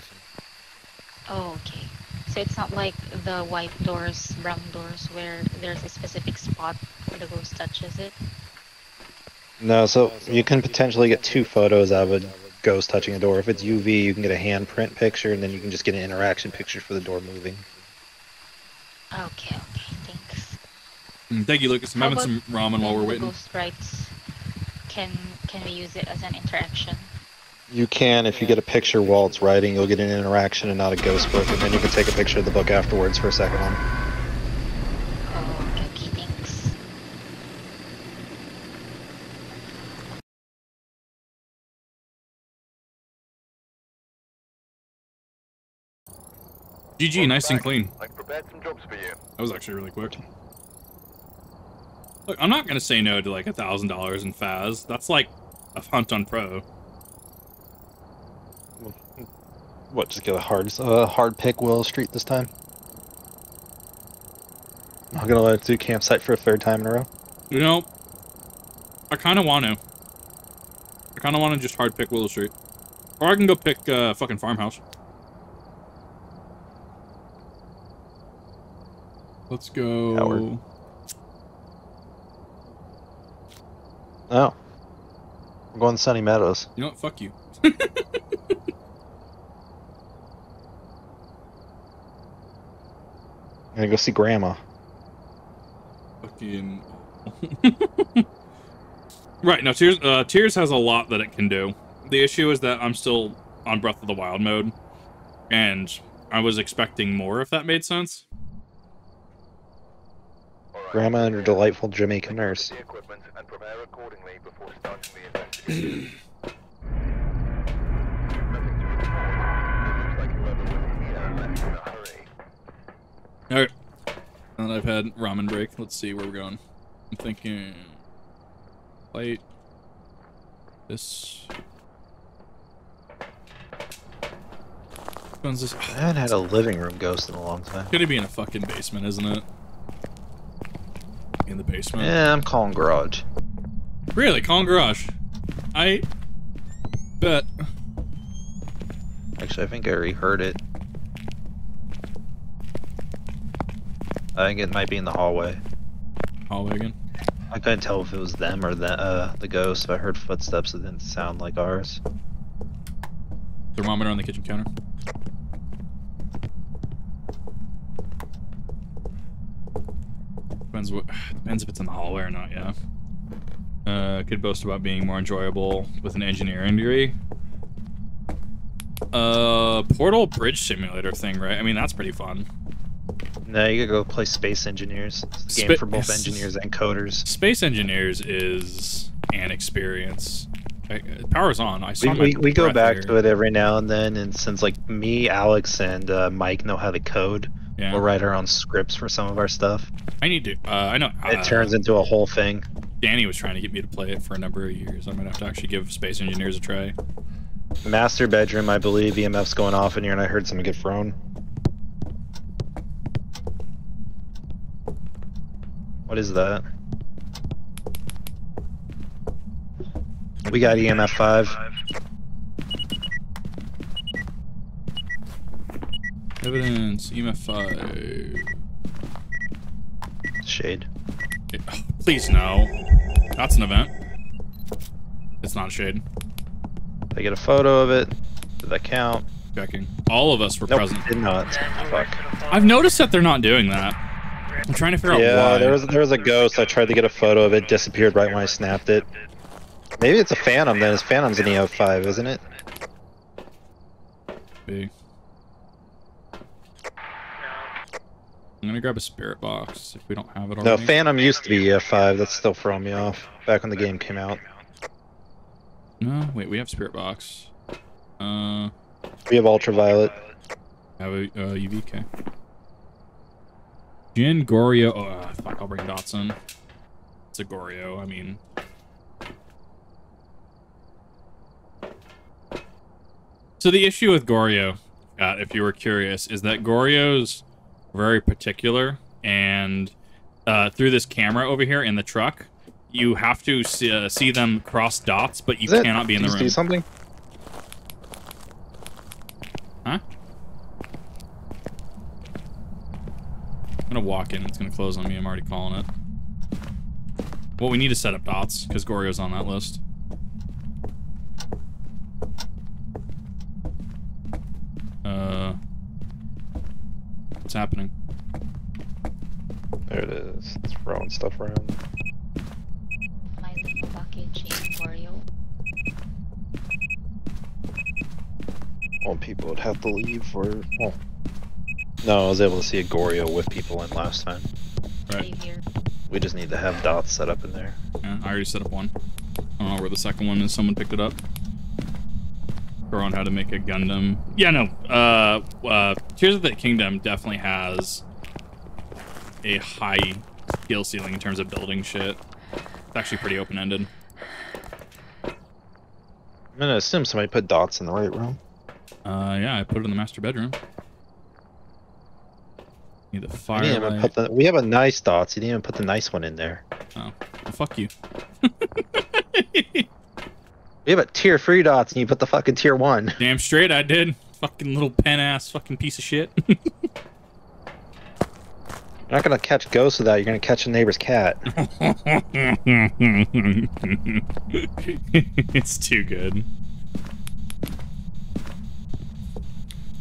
Oh, okay. So it's not like the white doors, brown doors, where there's a specific spot where the ghost touches it. No, so you can potentially get two photos of a ghost touching a door. If it's UV, you can get a handprint picture, and then you can just get an interaction picture for the door moving. Okay, okay, thanks. Mm, Thank you, Lucas. I'm How having some ramen while we're waiting. Ghost writes, can can we use it as an interaction? You can, if you get a picture while it's writing, you'll get an interaction and not a ghost book, and then you can take a picture of the book afterwards for a second one. Oh, okay, okay, thanks. GG, nice and clean. I've prepared some jobs for you. That was actually really quick. Look, I'm not gonna say no to like a thousand dollars in Phas. That's like a hunt on pro. What, just get a hard, uh, hard pick Willow Street this time? I'm gonna let it do campsite for a third time in a row. You know, I kind of want to. I kind of want to just hard pick Willow Street, or I can go pick uh, fucking farmhouse. Let's go. Howard. Oh. I'm going to Sunny Meadows. You know what? Fuck you. I'm gonna go see Grandma. Fucking. right now, Tears uh, Tears has a lot that it can do. The issue is that I'm still on Breath of the Wild mode, and I was expecting more. If that made sense. Grandma and her delightful Jamaican nurse. Alright. Now that I've had ramen break, let's see where we're going. I'm thinking. Light. This. One's this? I haven't had a living room ghost in a long time. Gonna be in a fucking basement, isn't it? In the basement. Yeah, I'm calling garage. Really? Con Garage? I bet. Actually, I think I already heard it. I think it might be in the hallway. Hallway again. I couldn't tell if it was them or the uh, the ghost. I heard footsteps that didn't sound like ours. Thermometer on the kitchen counter. Depends what depends if it's in the hallway or not, yeah. Uh could boast about being more enjoyable with an engineering degree. Uh Portal Bridge Simulator thing, right? I mean that's pretty fun. No, you could go play Space Engineers. It's a game for both engineers and coders. Space Engineers is an experience. It powers on. I saw we, we go back here. to it every now and then, and since like me, Alex, and uh, Mike know how to code, Yeah. we'll write our own scripts for some of our stuff. I need to. Uh, I know. It uh, turns into a whole thing. Danny was trying to get me to play it for a number of years. I might have to actually give Space Engineers a try. Master bedroom, I believe EMF's going off in here, and I heard someone get thrown. What is that? We got EMF 5. Evidence. EMF five. Shade. Oh, please no. That's an event. It's not a shade. I get a photo of it? Did that count? Checking. All of us were Nope, present. did not. Fuck. went to the phone. I've noticed that they're not doing that. I'm trying to figure out Yeah, why. there was there was a ghost. I tried to get a photo of it. Disappeared right when I snapped it. Maybe it's a phantom. Then it's phantom's an EF five, isn't it? Big. I'm gonna grab a spirit box if we don't have it No, phantom used to be EF five. That's still throwing me off. Back when the game came out, No, wait, we have spirit box. Uh, we have ultraviolet. have a uh, UVK. Jinn Goryo. Oh, uh, fuck, I'll bring Dotson. It's a Goryo. I mean, so the issue with Goryo, uh, if you were curious, is that Goryo's very particular, and uh, through this camera over here in the truck, you have to see, uh, see them cross dots, but you Is it? cannot be in the you see room. something? Huh? I'm gonna walk in. It's gonna close on me. I'm already calling it. Well, we need to set up dots because Goryo's on that list. Uh, what's happening? There it is. It's throwing stuff around. My little package in Wario. Well, people would have to leave for. Oh. No, I was able to see a Goryo with people in last time. Right. We just need to have dots set up in there. Yeah, I already set up one. I don't know where the second one is. Someone picked it up. Or on how to make a Gundam. Yeah, no. Uh, uh, Tears of the Kingdom definitely has a high skill ceiling in terms of building shit. It's actually pretty open ended. I'm gonna assume somebody put dots in the right room. Uh, yeah, I put it in the master bedroom. Need the We, didn't even put the, we have a nice dots. You didn't even put the nice one in there. Oh, well, fuck you. We have a tier three dots, and you put the fucking tier one. Damn straight I did. Fucking little pen ass fucking piece of shit. You're not gonna catch ghosts with that. You're gonna catch a neighbor's cat. it's too good.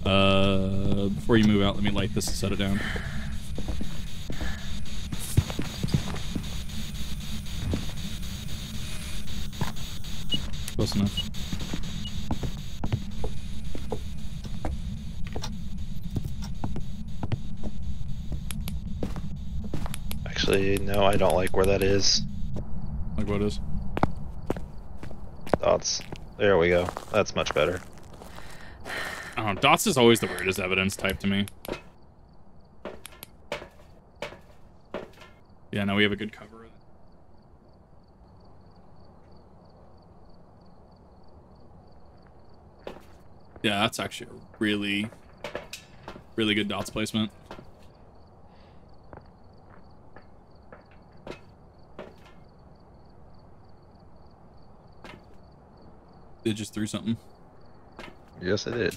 Uh, before you move out, let me light this and set it down. Close enough. Actually, no, I don't like where that is. Like what is? Thoughts. There we go. That's much better. I. Dots is always the weirdest evidence type to me. Yeah, now we have a good cover. Yeah, that's actually a really, really good dots placement. It just threw something. Yes, it did.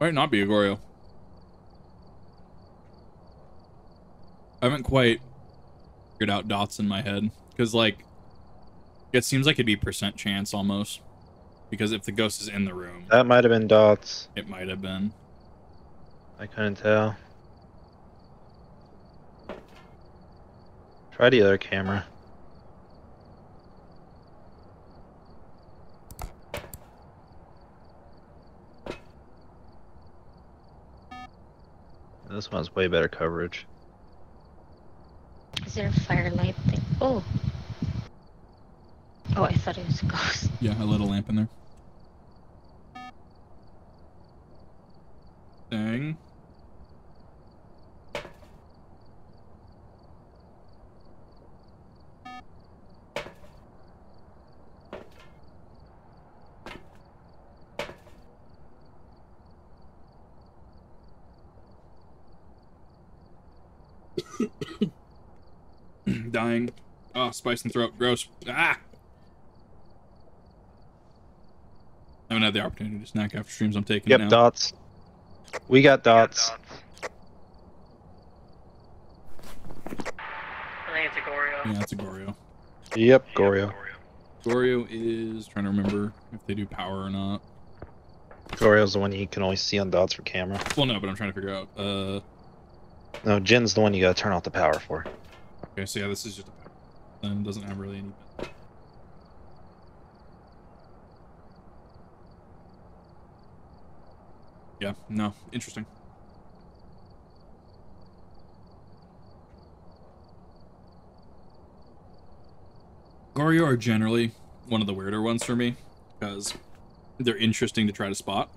Might not be a Goryo. I haven't quite figured out dots in my head. Because, like, it seems like it'd be percent chance almost. Because if the ghost is in the room, That might have been dots. it might have been. I couldn't tell. Try the other camera. This one's way better coverage. Is there a firelight thing? Oh. Oh, I thought it was a ghost. Yeah, a little lamp in there. Spice and throat. Gross. Ah! I haven't had the opportunity to snack after streams. I'm taking Yep, it now. dots. We got dots. I think it's a Goryo. Yeah, that's a Goryo. Yep, Goryo. Goryo is trying to remember if they do power or not. Goryo's the one you can only see on dots for camera. Well, no, but I'm trying to figure out. Uh, No, Jinn's the one you gotta turn off the power for. okay, so yeah, this is just a power. Then doesn't have really any. Yeah, no, interesting. Goryo are generally one of the weirder ones for me because they're interesting to try to spot.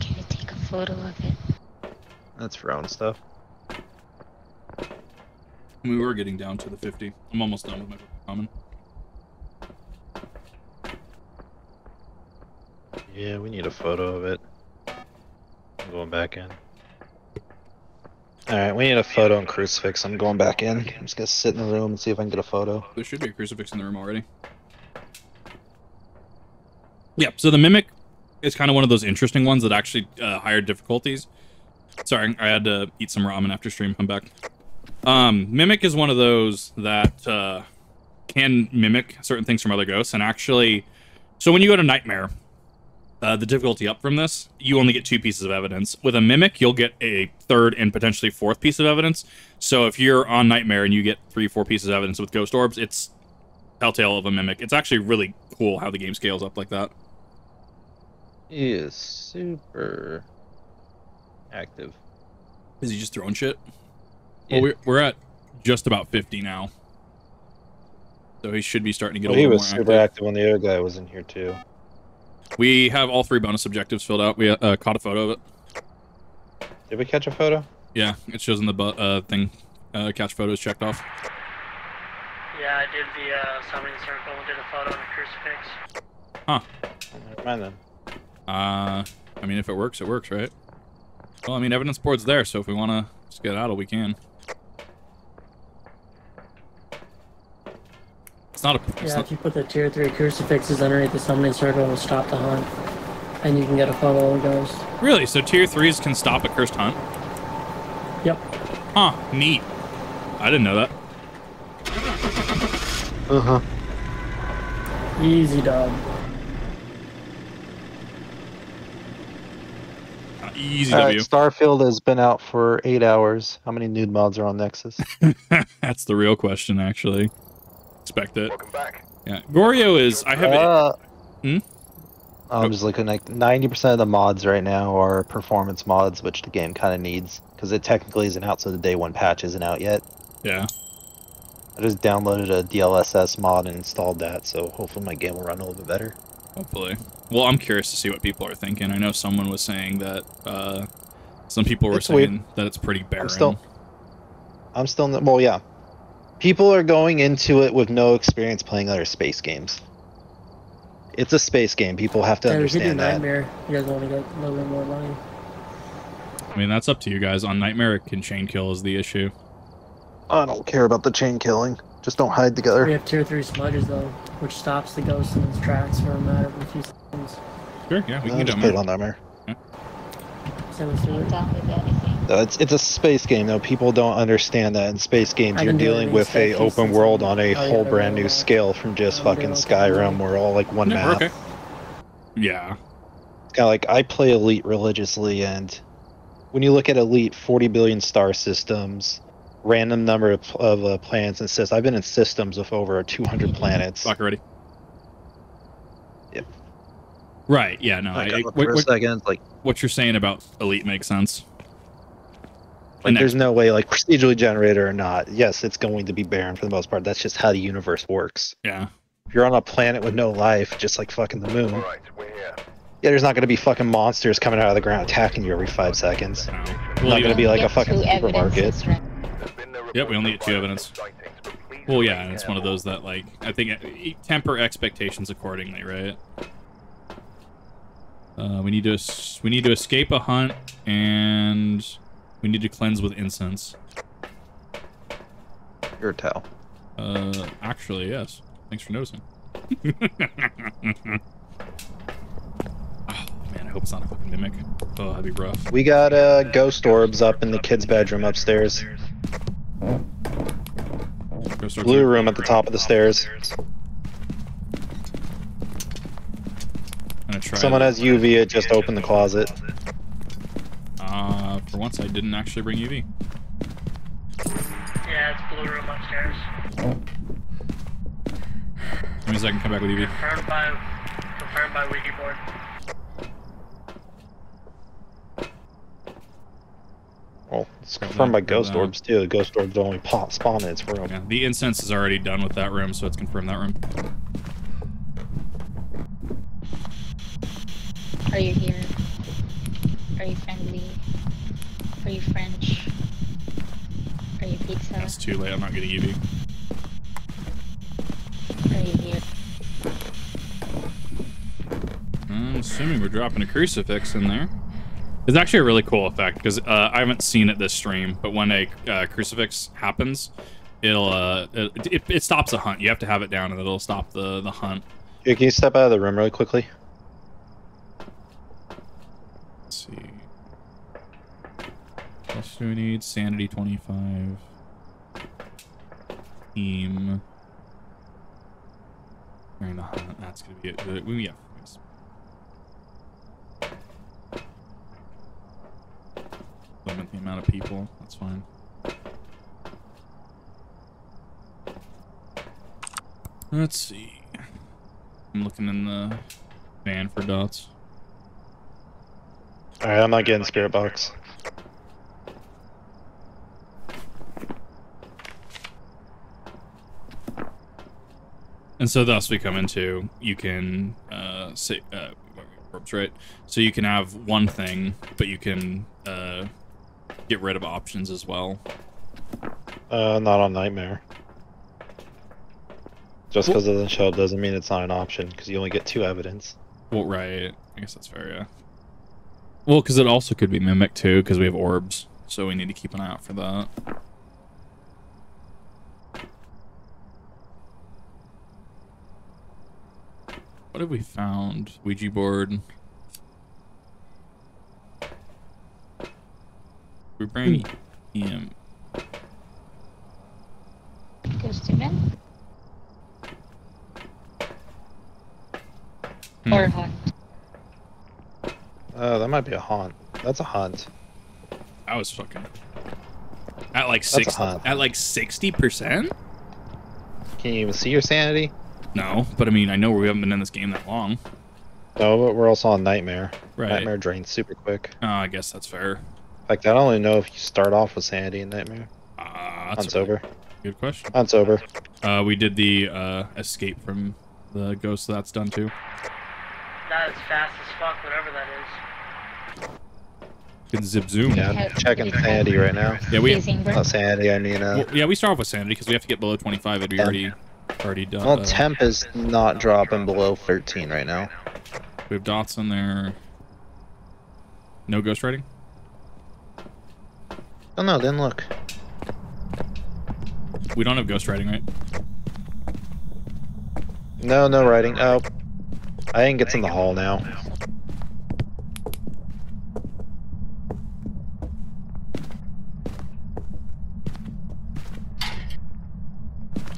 Can I take a photo of it? That's stuff. We were getting down to the 50. I'm almost done with my common. Yeah, we need a photo of it. I'm going back in. Alright, we need a photo and crucifix. I'm going back in. I'm just gonna sit in the room and see if I can get a photo. There should be a crucifix in the room already. Yep, so the Mimic is kind of one of those interesting ones that actually uh, higher difficulties. Sorry, I had to eat some ramen after stream. Come back. Um, Mimic is one of those that uh, can mimic certain things from other ghosts, and actually, so when you go to Nightmare, uh, the difficulty up from this, you only get two pieces of evidence. With a Mimic, you'll get a third and potentially fourth piece of evidence. So if you're on Nightmare and you get three, four pieces of evidence with Ghost Orbs, it's Telltale of a Mimic. It's actually really cool how the game scales up like that. Super active. Is he just throwing shit? Yeah. Well, we're, we're at just about 50 now. So he should be starting to get Well, a he little was more super active. active when the other guy was in here too. We have all three bonus objectives filled out. We uh, caught a photo of it. Did we catch a photo? Yeah, it shows in the uh, thing. Uh, catch photos checked off. Yeah, I did the uh, summoning circle, and did a photo and a crucifix. Never mind then. Uh, I mean, if it works, it works, right? Well, I mean, evidence board's there, so if we want to just get out, we can. It's not a. It's Yeah, not, if you put the tier 3 crucifixes underneath the summoning circle, it'll stop the hunt. And you can get a photo of the ghost. really? So tier threes can stop a cursed hunt? Yep. Huh? Neat. I didn't know that. Uh huh. Easy dog. Easy All right, W. Starfield has been out for eight hours. How many nude mods are on Nexus? That's the real question, actually. Expect it. Welcome back. Yeah. Gorio is. I have. Uh, Hmm? I'm just looking like 90% of the mods right now are performance mods, which the game kind of needs because it technically isn't out, so the day one patch isn't out yet. yeah. I just downloaded a DLSS mod and installed that, so hopefully my game will run a little bit better. Hopefully. Well, I'm curious to see what people are thinking. I know someone was saying that. Uh, some people were It's weird. saying that it's pretty barren. still- I'm still in, well, yeah. People are going into it with no experience playing other space games. It's a space game. People have to Yeah, we could do understand that. Nightmare. You guys want to get a little bit more money? I mean, that's up to you guys. On Nightmare, it can chain kill is the issue. I don't care about the chain killing. Just don't hide together. We have tier 3 smudges though, which stops the ghost in its tracks for a matter of a few seconds. Sure. Yeah, we No, can just do put it it. on Nightmare. So let's do I'm it. down with anything. Uh, It's it's a space game though. People don't understand that in space games you're dealing with a open world on a oh, whole I brand new scale from just fucking. Skyrim. We're all like one Yeah, map. okay. Yeah. It's kind of like I play Elite religiously, and when you look at Elite, 40 billion star systems, random number of, of uh, planets, and says I've been in systems with over 200 planets. Fuck already. Yep. Right. Yeah. No. I, Like, I- for what, a what, second, like what you're saying about Elite makes sense. Like, there's no way, like, procedurally generated or not. Yes, it's going to be barren for the most part. That's just how the universe works. Yeah. If you're on a planet with no life, just like fucking the moon, Alright, yeah, there's not going to be fucking monsters coming out of the ground attacking you every five seconds. No. Not gonna be like a fucking supermarket. evidences, right? There's been no Yep, we only get two evidence. sightings, but please well, yeah, and it's one of those that like I think temper expectations accordingly, right? Uh, we need to we need to escape a hunt, and we need to cleanse with incense. Your towel. Uh, actually, yes. Thanks for noticing. oh man, I hope it's not a fucking mimic. Oh, that'd be rough. We got uh, ghost orbs up in the kids' bedroom upstairs. Blue room at the top of the stairs. Gonna try. Someone has UV. It just opened the closet. Uh, for once, I didn't actually bring UV. Yeah, it's blue room upstairs. That means I can come back with UV. Confirmed by confirmed by Ouija board. Well, it's confirmed by ghost that. orbs too. The ghost orbs only pop, spawn in its room. Yeah, the incense is already done with that room, so it's confirmed that room. Are you here? Are you friendly? Are you French? Are you pizza? That's too late. I'm not getting UV. Are you here? I'm assuming we're dropping a crucifix in there. It's actually a really cool effect because uh, I haven't seen it this stream, but when a uh, crucifix happens, it'll uh, it, it, it stops a hunt. You have to have it down, and it'll stop the the hunt. Here, can you step out of the room really quickly? Let's see. What do we need? Sanity 25. Team. Hunt. That's gonna be it. We yeah. Limit the amount of people. That's fine. Let's see. I'm looking in the van for dots. All right, I'm not getting spirit box. And so thus we come into you can uh say uh orbs, right? So you can have one thing, but you can uh get rid of options as well. Uh, not on nightmare. Just because it doesn't show up doesn't mean it's not an option. Because you only get two evidence. Well, right. I guess that's fair, yeah. Well, because it also could be mimic too, because we have orbs, so we need to keep an eye out for that. What have we found? Ouija board. We bring EM. Those two men? Hmm. Or hunt? Oh, that might be a haunt. That's a haunt. I was fucking at like six at like sixty percent. Can you even see your sanity? No, but I mean I know we haven't been in this game that long. No, but we're also on Nightmare. Right. Nightmare drains super quick. Oh, I guess that's fair. In fact, I don't only know if you start off with sanity in Nightmare. Uh, that's a sober. good question. On sober. Uh, we did the uh, escape from the ghost. So that's done too. That is fast as fuck, whatever that is. Good zip zoom. Yeah, Yeah, I'm checking pretty sanity right now. Yeah, we Freezing burn? Not sanity, I mean, uh, well, yeah we start off with sanity because we have to get below twenty five. It'd be already already done. well, uh, temp is not dropping below 13 right now. We have dots in there. No ghost writing. Oh no, didn't look. We don't have ghost writing, right? No, no writing. Oh, I think it's in the hall now.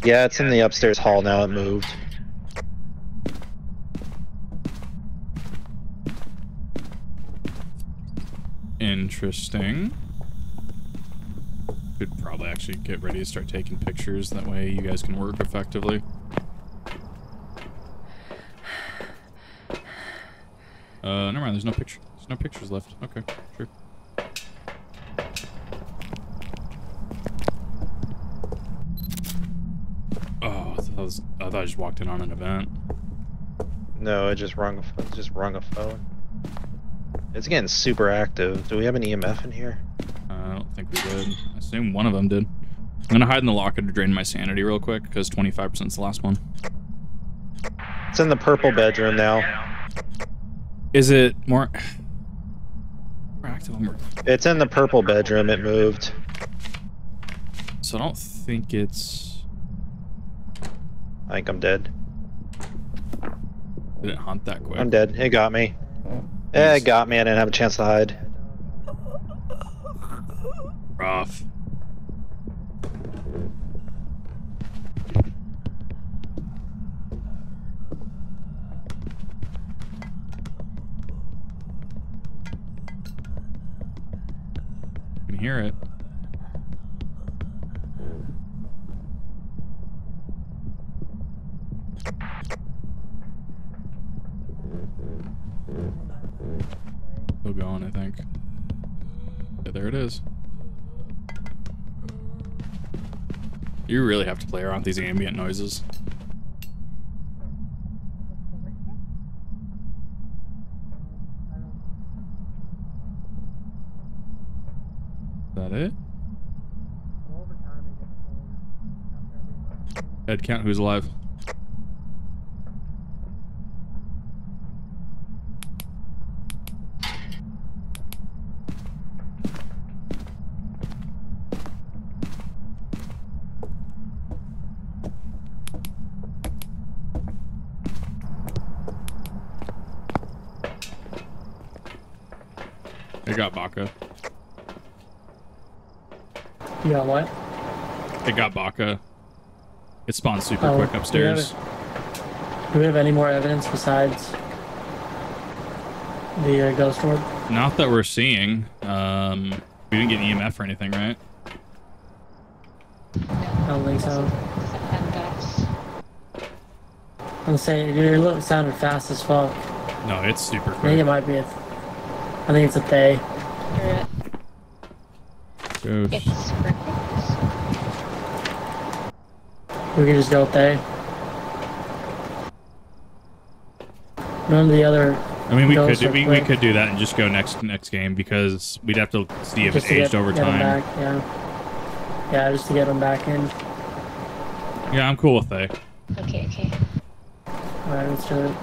Yeah, it's in the upstairs hall now. It moved. Interesting. Could probably actually get ready to start taking pictures. That way you guys can work effectively. Uh, never mind. There's no picture. There's no pictures left. Okay, sure. Oh, I thought, I, was, I thought I just walked in on an event. No, it just rung. A, just rung a phone. It's getting super active. Do we have an EMF in here? Uh, I don't think we did. I assume one of them did. I'm gonna hide in the locker to drain my sanity real quick because 25% is the last one. It's in the purple bedroom now. Is it more, more active? More... It's in the purple bedroom. It moved. So I don't think it's. I think I'm dead. Did it hunt that quick? I'm dead. It got me. It got me. I didn't have a chance to hide. Rough. Can hear it. Still going, I think. Yeah, there it is. You really have to play around these ambient noises. Is that it? Head count who's alive. It got Baka. You got what? It got Baka. It spawned super Oh, quick we have upstairs. Do we have any more evidence besides the uh, ghost orb? Not that we're seeing. Um, we didn't get an EMF or anything, right? I don't think so. I'm saying your look sounded fast as fuck. No, it's super quick. I think it might be a. I think it's a Thaye. You're- Ghost. It's perfect. We can just go with Thaye. None of the other. I mean, we could do, we, we could do that and just go next next game because we'd have to see if just it aged get, over get 'em time. Back, yeah. Yeah, just to get them back in. Yeah, I'm cool with that. Okay, okay. Alright, let's do it.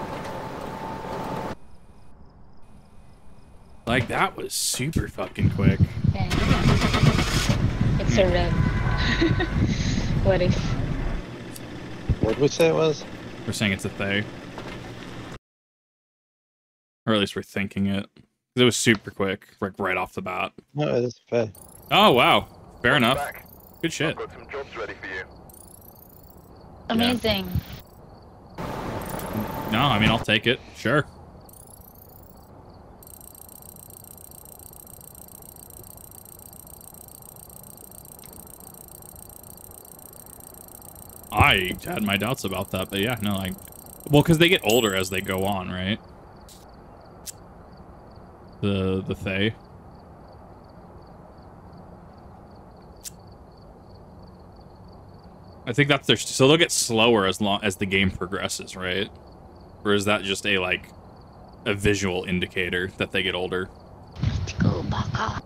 Like that was super fucking quick. Then it's a hmm. red. what if? What did we say it was? We're saying it's a Thaye, or at least we're thinking it. 'Cause It was super quick, like right off the bat. No, it is Thaye. Oh wow, fair enough. Back. Good shit. I've got some jobs ready for you. Amazing. No, I mean I'll take it. Sure. I had my doubts about that, but yeah, no, like, well, because they get older as they go on, right? The the Thaye. I think that's their so they'll get slower as long as the game progresses, right? Or is that just a like a visual indicator that they get older? Go baka.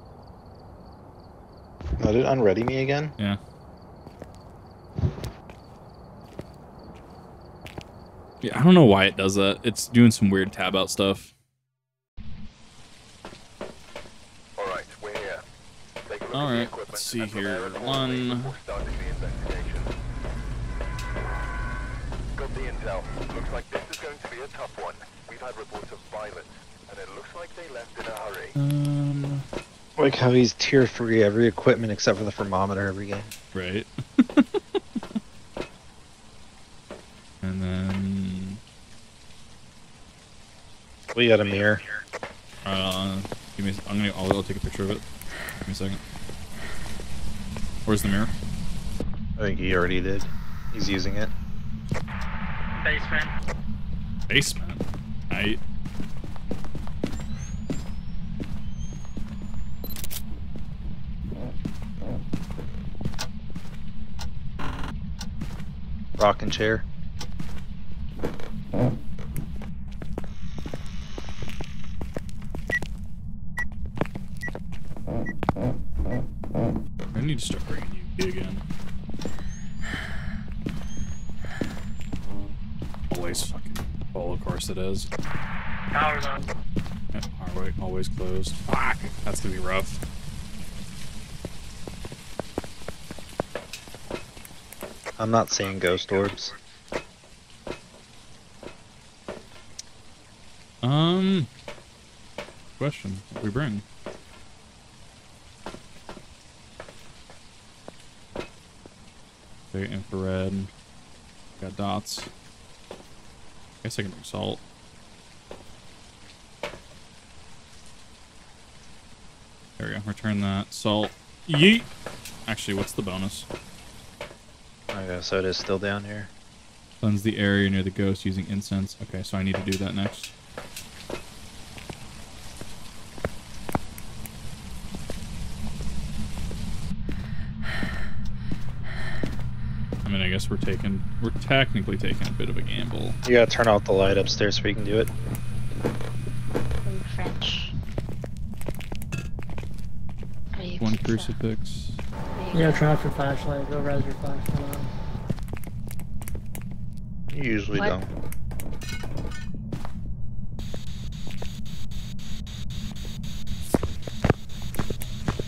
No, did it unready me again? Yeah. Yeah, I don't know why it does that. It's doing some weird tab out stuff. Alright, we're here. Take a look All at the right, equipment let's see here. prepare an orderly One. before starting the investigation. Got the intel. Looks like this is going to be a tough one. We've had reports of violence, and it looks like they left in a hurry. Um, Like how he's tier three every equipment except for the thermometer every game. right. and then We got a mirror. uh, give me. I'm gonna. I'll, I'll take a picture of it. Give me a second. Where's the mirror? I think he already did. He's using it. Basement. Basement. I. Rocking chair. I need to start bringing you again. Always fucking full, of course it is. Power's on. Yep, always, always closed. Fuck, that's gonna be rough. I'm not seeing ghost orbs. Um, question: What we bring? Infrared. Got dots. Guess I can bring salt. There we go. Return that salt. Yeet. Actually, what's the bonus? Oh, okay, so it is still down here. Cleanse the area near the ghost using incense. Okay, so I need to do that next. I mean, I guess we're taking, we're technically taking a bit of a gamble. You gotta turn off the light upstairs so we can do it. Are French? One crucifix. Are you Yeah, turn off your flashlight. Go res your flashlight on. You usually What? don't.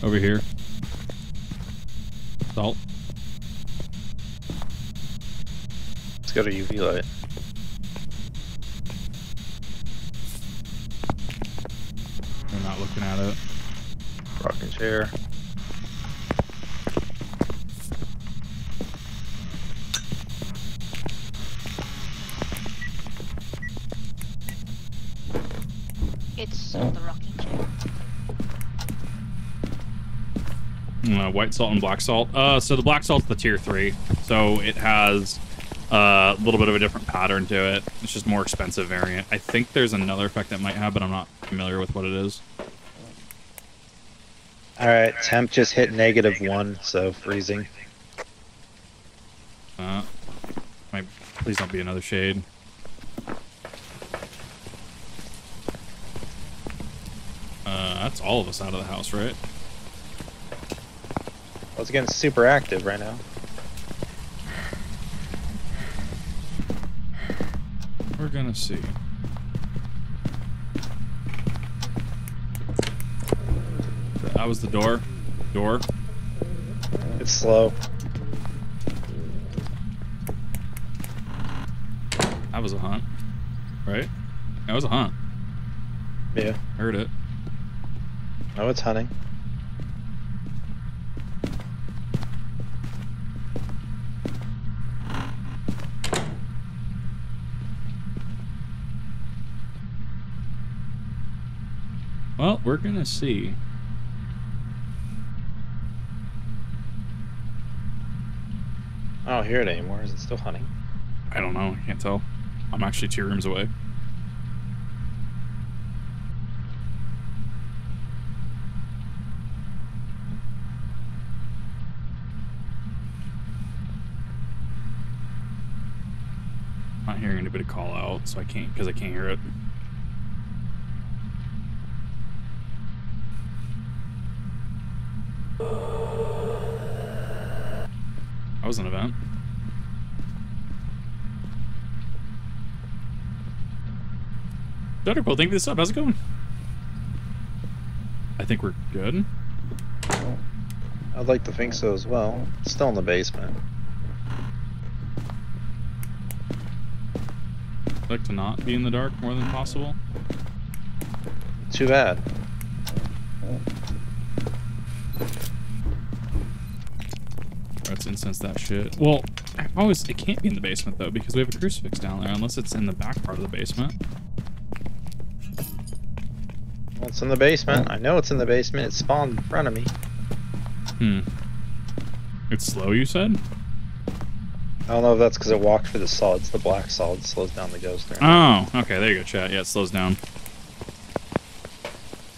Over here. Salt. Let's go to UV light. We're not looking at it. Rocking chair. It's on the rocking chair. Uh, white salt and black salt. Uh, so the black salt's the tier three, so it has uh, a little bit of a different pattern to it. It's just more expensive variant. I think there's another effect that might have, but I'm not familiar with what it is. Alright, temp just hit negative one, so freezing. Uh, my, please don't be another shade. Uh, that's all of us out of the house, right? I was getting super active right now. Gonna see. That was the door. Door. It's slow. That was a hunt. Right? That was a hunt. Yeah. Heard it. No, it's hunting. We're gonna see. I don't hear it anymore. Is it still hunting? I don't know. I can't tell. I'm actually two rooms away. Not hearing anybody call out, so I can't because I can't hear it. That was an event. Dutterpool, thank you for the sub. How's it going? I think we're good. I'd like to think so as well. It's still in the basement. I'd like to not be in the dark more than possible. Too bad. Let's incense that shit. Well, I always it can't be in the basement though because we have a crucifix down there unless it's in the back part of the basement. Well, it's in the basement. I know it's in the basement. It spawned in front of me. Hmm. It's slow, you said? I don't know if that's because it walked for the solids. The black solid slows down the ghost. There. Oh, okay. There you go, chat. Yeah, it slows down.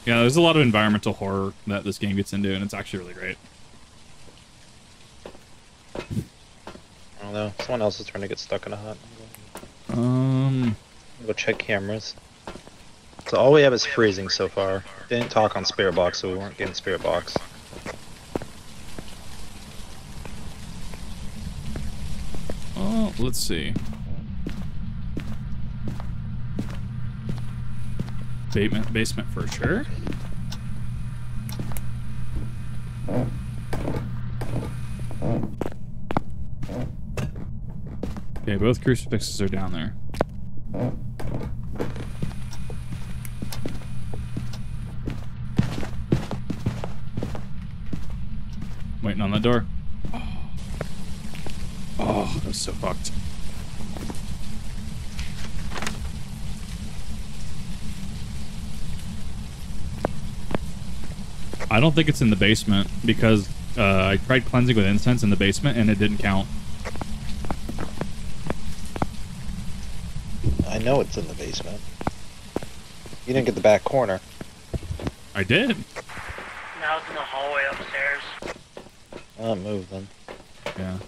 Yeah, there's a lot of environmental horror that this game gets into, and it's actually really great. I don't know. Someone else is trying to get stuck in a hut. Um, Go check cameras. So all we have is freezing so far. Didn't talk on spirit box, so we weren't getting spirit box. oh, let's see. Basement, basement for sure. Okay, both crucifixes are down there. Waiting on that door. Oh, was so fucked. I don't think it's in the basement because uh, I tried cleansing with incense in the basement and it didn't count. I know it's in the basement. You didn't get the back corner. I did. Now it's in the hallway upstairs. It move then. Yeah.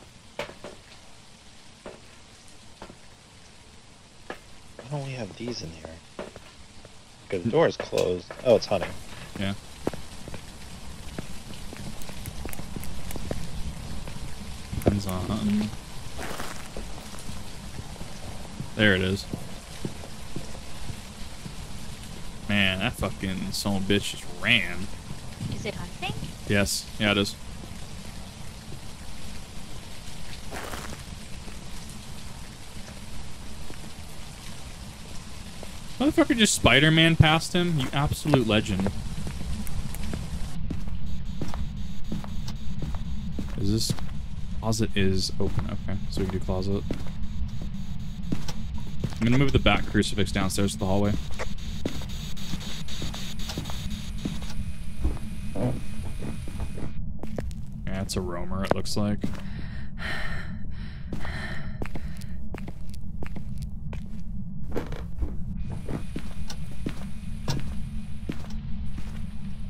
Why don't we have these in here? Because the door is closed. Oh, it's hunting. Yeah. Depends on. There it is. Man, that fucking son of a bitch just ran. Is it hunting? Yes. Yeah, it is. Motherfucker just Spider-Man past him? You absolute legend. Is this... Closet is open. Okay, so we can do closet. I'm gonna move the back crucifix downstairs to the hallway. Yeah, it's a roamer, it looks like.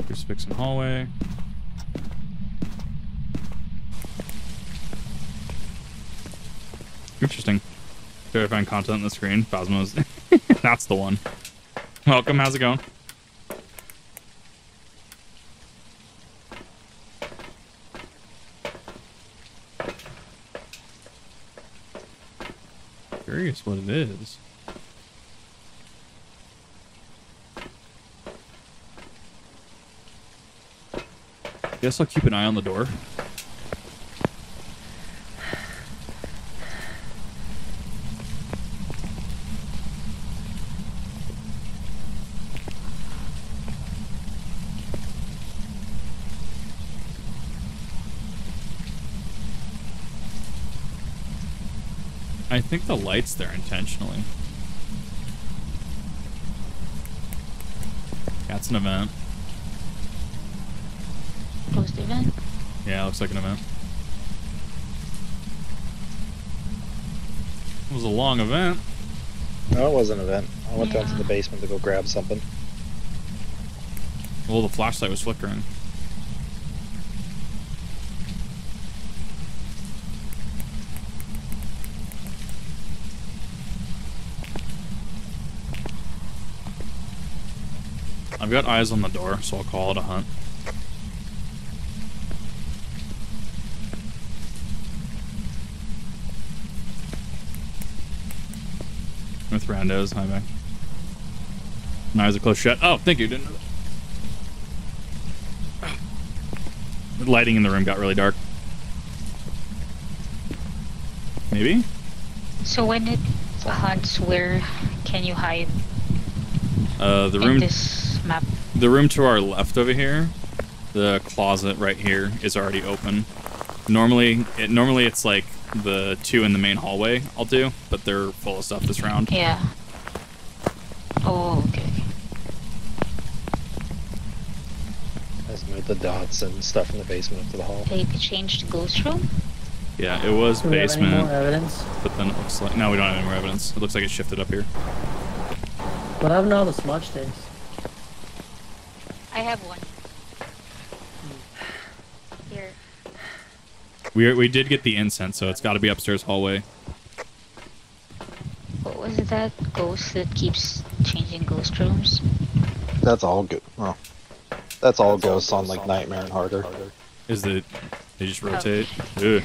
Crucifix in hallway. Interesting. Find content on the screen. Phasma's. That's the one. Welcome, how's it going? Curious what it is. Guess I'll keep an eye on the door. I think the light's there intentionally. That's an event. Post event? Yeah, looks like an event. It was a long event. No, it was an event. I went yeah. down to the basement to go grab something. Well, the flashlight was flickering. I've got eyes on the door, so I'll call it a hunt. With randos, hi back. My eyes are closed shut. Oh, thank you. Didn't know that. The lighting in the room got really dark. Maybe? So when it hunts, where can you hide Uh, the in room, this map? the room to our left over here, the closet right here is already open. Normally, it normally it's like the two in the main hallway. I'll do, but they're full of stuff this round. Yeah. Oh, okay. Let's move the dots and stuff in the basement up to the hall. They changed the ghost room? Yeah, it was Do we have any more basement, evidence? but then it looks like no, we don't have any more evidence. It looks like it shifted up here. What happened to all the smudge things? I have one. Here. We we did get the incense, so it's got to be upstairs hallway. What was that ghost that keeps changing ghost rooms? That's all good. Oh. That's all ghosts on like Nightmare and Harder. Is that they just rotate? Ugh.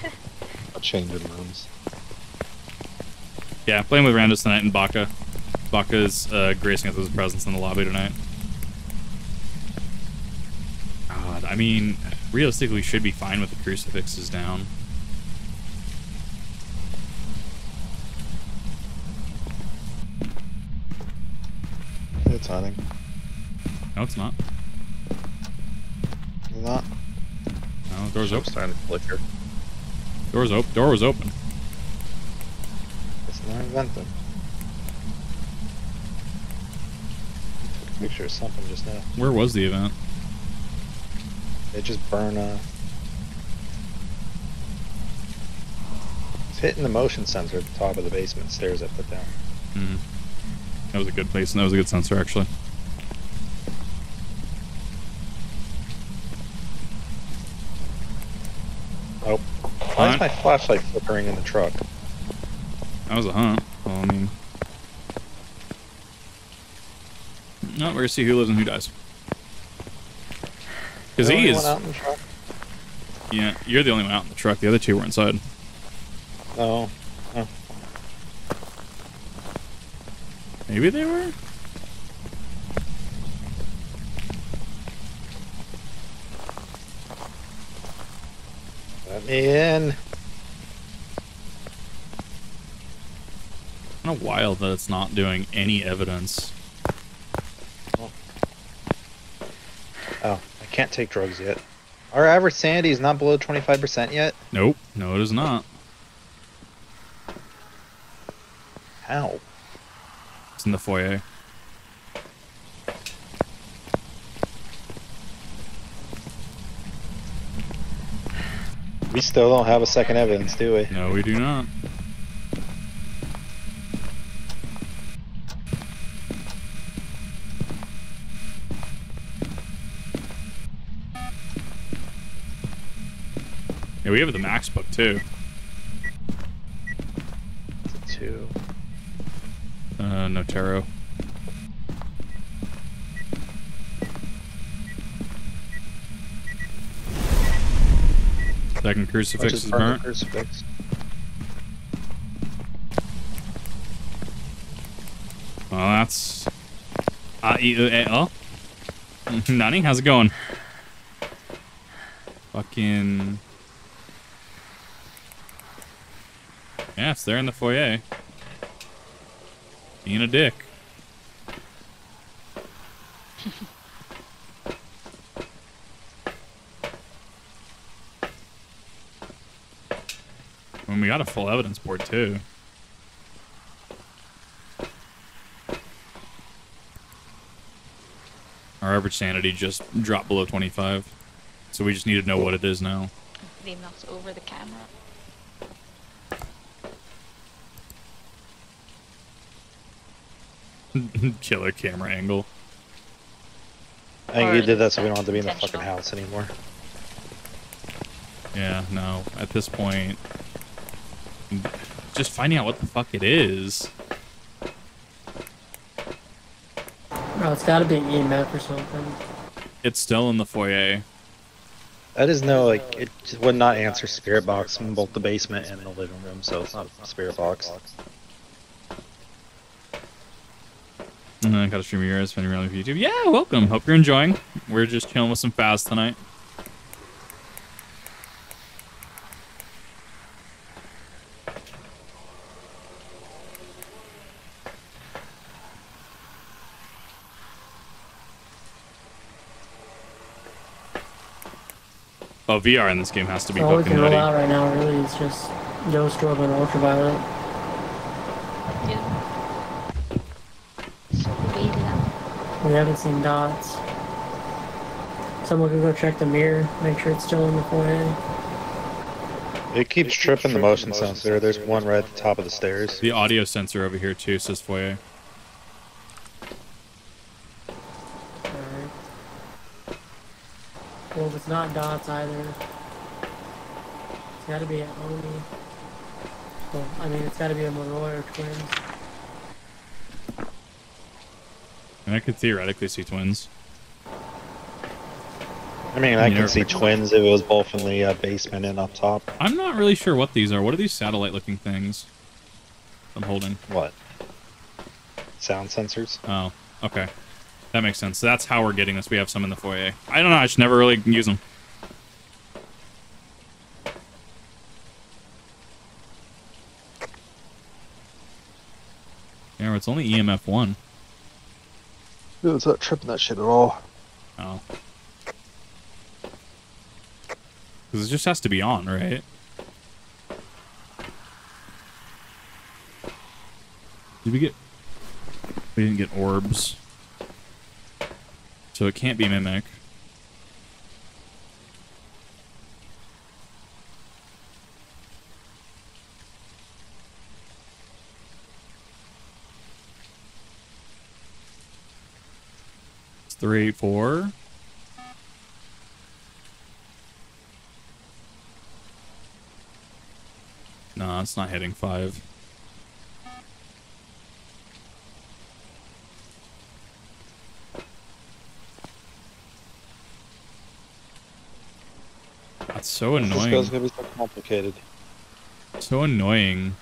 Changing rooms. Yeah, playing with randos tonight and Baka. Baka's uh, gracing us with his presence in the lobby tonight. God, I mean, realistically, we should be fine with the crucifixes down. It's hunting. No, it's not. Not. No, door's I'm open. starting to flicker. Door's open. Door was open. It's not inventing. Took a picture of something just now. Where was the event? They just burn uh It's hitting the motion sensor at the top of the basement stairs I put down. Hmm. That was a good place, and that was a good sensor, actually. Oh. Why is my flashlight flickering in the truck? That was a hunt. Well, I mean... No, we're gonna see who lives and who dies. Because he is... out in the truck? Yeah, you're the only one out in the truck. The other two were inside. No. Oh. Maybe they were? Let me in. Kind of wild that it's not doing any evidence. Oh, I can't take drugs yet. Our average sanity is not below 25% yet? Nope. No, it is not. How? It's in the foyer. We still don't have a second evidence, do we? No, we do not. We have the max book too. Two. Uh, no tarot. Second crucifix is burn burnt. Crucifix. Well, that's. Uh, e- uh, oh. Nani, how's it going? Fucking. Yeah, it's there in the foyer. Being a dick. And we got a full evidence board too. Our average sanity just dropped below 25. So we just need to know what it is now. They knocked over the camera. Killer camera angle. I think Or you did that so we don't have to be in the fucking house anymore. Yeah, no. At this point, just finding out what the fuck it is. Oh, it's gotta be an EMF or something. It's still in the foyer. That is no like it would not answer spirit box in both the basement and the living room, so it's not a spirit box. And then I got a stream of yours, finding around for YouTube. Yeah, welcome. Hope you're enjoying. We're just chilling with some Phas tonight. Oh, VR in this game has to be All we fucking can roll out right now really is just Ghost Orb and Ultraviolet. Yeah. So wait lang. We haven't seen dots. Someone can go check the mirror, make sure it's still in the foyer. It keeps tripping the motion sensor. There's one right at the top of the stairs. The audio sensor over here too says foyer. Alright. Well, if it's not dots either, it's gotta be an Oni. Well, I mean, it's gotta be a Moroi or twins. I could theoretically see twins. I mean, I, can see twins if it was both in the uh, basement and up top. I'm not really sure what these are. What are these satellite-looking things I'm holding? What? Sound sensors. Oh, okay. That makes sense. So that's how we're getting this. We have some in the foyer. I don't know. I should never really use them. Yeah, it's only EMF 1. No, it's not tripping that shit at all. Oh. Because it just has to be on, right? Did we get... We didn't get orbs. So it can't be Mimic. Three, four. No, it's not hitting five. That's so This annoying. guy's gonna be so complicated. So annoying.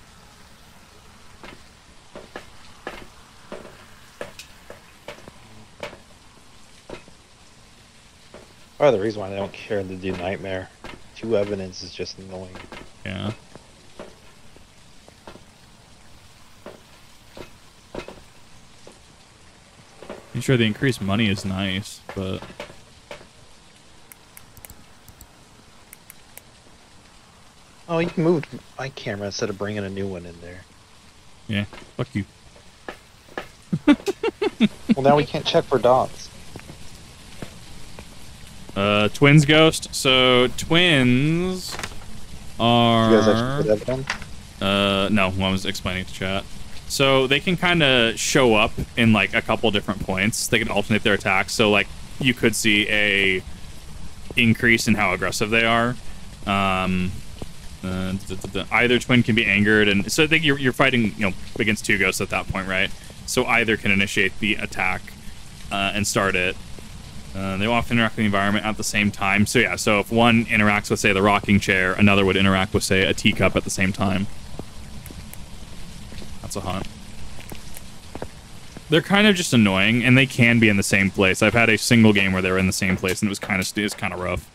Part of the reason why they don't care to do Nightmare. Two evidence is just annoying. Yeah. I'm sure the increased money is nice, but Oh, you can move my camera instead of bringing a new one in there. yeah, fuck you. Well, now we can't check for dots. Uh, twins ghost. So twins are. You guys actually put that down? Uh, no, I was explaining to chat. So they can kind of show up in like a couple different points. They can alternate their attacks. So like you could see a increase in how aggressive they are. Um, uh, d- d- d- either twin can be angered, and so I think you're you're fighting you know against two ghosts at that point, right? So either can initiate the attack uh, and start it. Uh, they often interact with the environment at the same time. So yeah, so if one interacts with say the rocking chair, another would interact with say a teacup at the same time. That's a hunt. They're kind of just annoying, and they can be in the same place. I've had a single game where they were in the same place, and it was kind of it was kind of rough.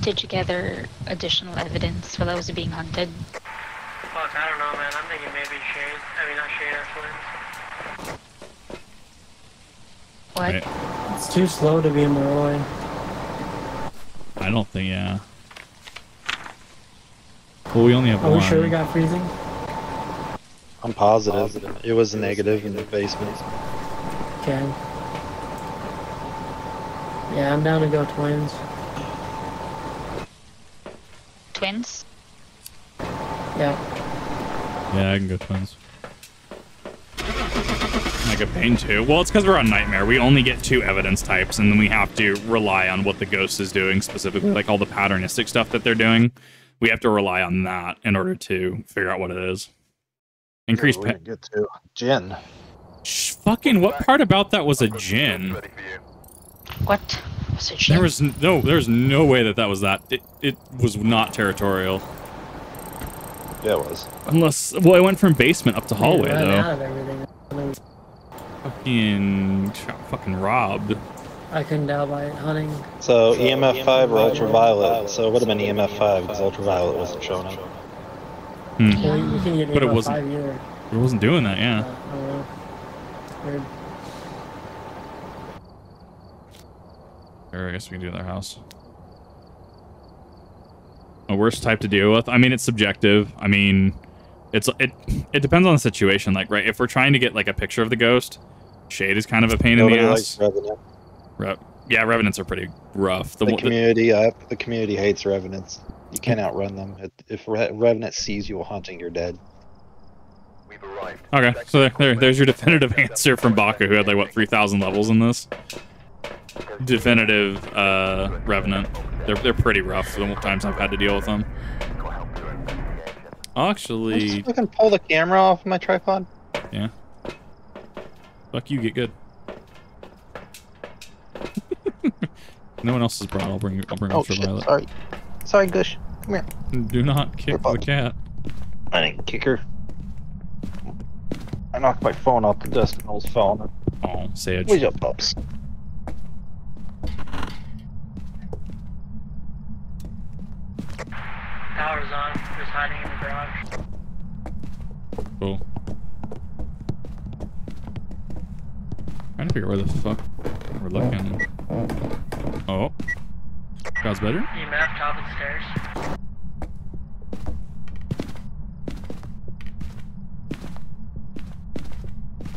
Did you gather additional evidence while I was being hunted? Fuck, I don't know, man. I'm thinking maybe Shade. I mean, not Shade, or Twins. What? Right. It's too slow to be a Moroi. I don't think yeah. Well, we only have Are one. Are we sure we got freezing? I'm positive. It was a negative in the basement. Okay. Yeah, I'm down to go twins. Twins? Yeah. Yeah, I can go twins. I get pain too. Well, it's because we're on Nightmare. We only get two evidence types, and then we have to rely on what the ghost is doing specifically, like all the patternistic stuff that they're doing. We have to rely on that in order to figure out what it is. Increased We're get to Jinn. Shh, fucking what part about that was a Jinn? Ready for you. What? Was it There was no, there's no way that that was that. It, it was not territorial, Yeah, it was. unless well, I went from basement up to hallway Ran though. Out of everything. Fucking, got fucking robbed. I couldn't tell by hunting. So EMF five or ultraviolet. So it would have been EMF five because ultraviolet wasn't showing up. Hmm. Well, you can get But it wasn't- either. It wasn't doing that, Uh, yeah. I don't know. Weird. Or I guess we can do their house. A worst type to deal with. I mean, it's subjective. I mean, it's it it depends on the situation. Like, right, if we're trying to get like a picture of the ghost, shade is kind of a pain in the likes ass. Revenant. Re- yeah, revenants are pretty rough. The, The one- the- community, uh, the community hates revenants. You can't outrun them. If- If Re- revenant sees you hunting, you're dead. We've arrived. okay, so there, there, there's your definitive answer from Baka, who had like what three thousand levels in this. Definitive uh, revenant. They're they're pretty rough. The times I've had to deal with them. Got help to investigation. I'll I actually can pull the camera off my tripod. Yeah. Fuck you, get good. no one else is brought. I'll bring. I'll bring Oh Ultra shit! Violet. Sorry, sorry, Gush. Come here. Do not kick the cat. I didn't kick her. I knocked my phone off the desk and almost fell on it. Oh, Sage. Where's up, pups? Power's on. Just hiding in the garage. Cool. Trying to figure where the fuck we're looking. Oh. God's bedroom? EMF, top of the stairs.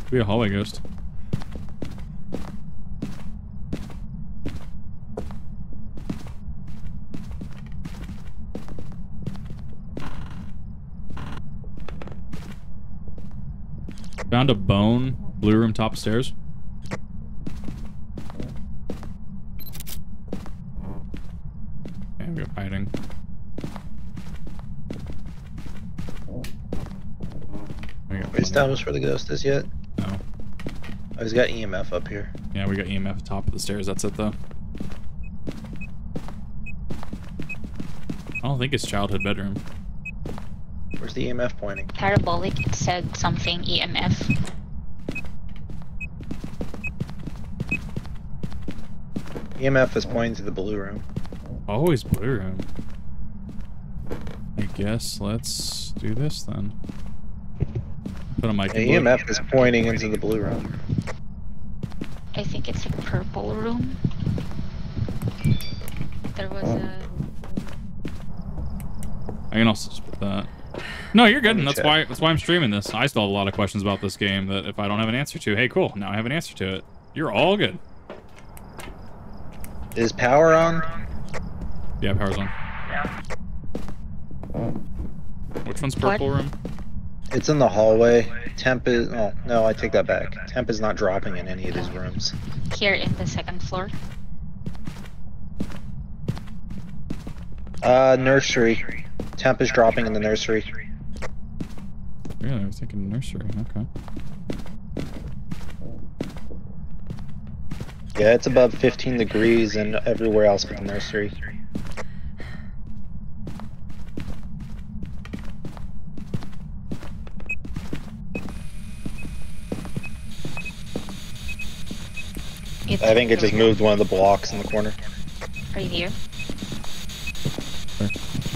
Could be a hallway ghost. Found a bone. Blue room top stairs. And we're hiding. We established where the ghost is yet? No. Oh, he's got EMF up here. Yeah, we got EMF top of the stairs. That's it, though. I don't think it's childhood bedroom. Where's the EMF pointing? Parabolic it said something EMF. EMF is pointing to the blue room. Always blue room. I guess let's do this then. Put on my Yeah, EMF is pointing into the blue room. I think it's a purple room. There was a I can also just put that. No, you're good, and that's check. why that's why I'm streaming this. I still have a lot of questions about this game that if I don't have an answer to, hey, cool, now I have an answer to it. You're all good. Is power on? Yeah, power's on. Yeah. Which one's What? purple room? It's in the hallway. Temp is. Oh, no, I take that back. Temp is not dropping in any of these rooms. here in the second floor. Uh, nursery. Temp is dropping in the nursery. Really, I was thinking nursery. Okay. Yeah, it's above 15 degrees and everywhere else but the nursery. It's I think it just moved one of the blocks in the corner. Are you here? Where?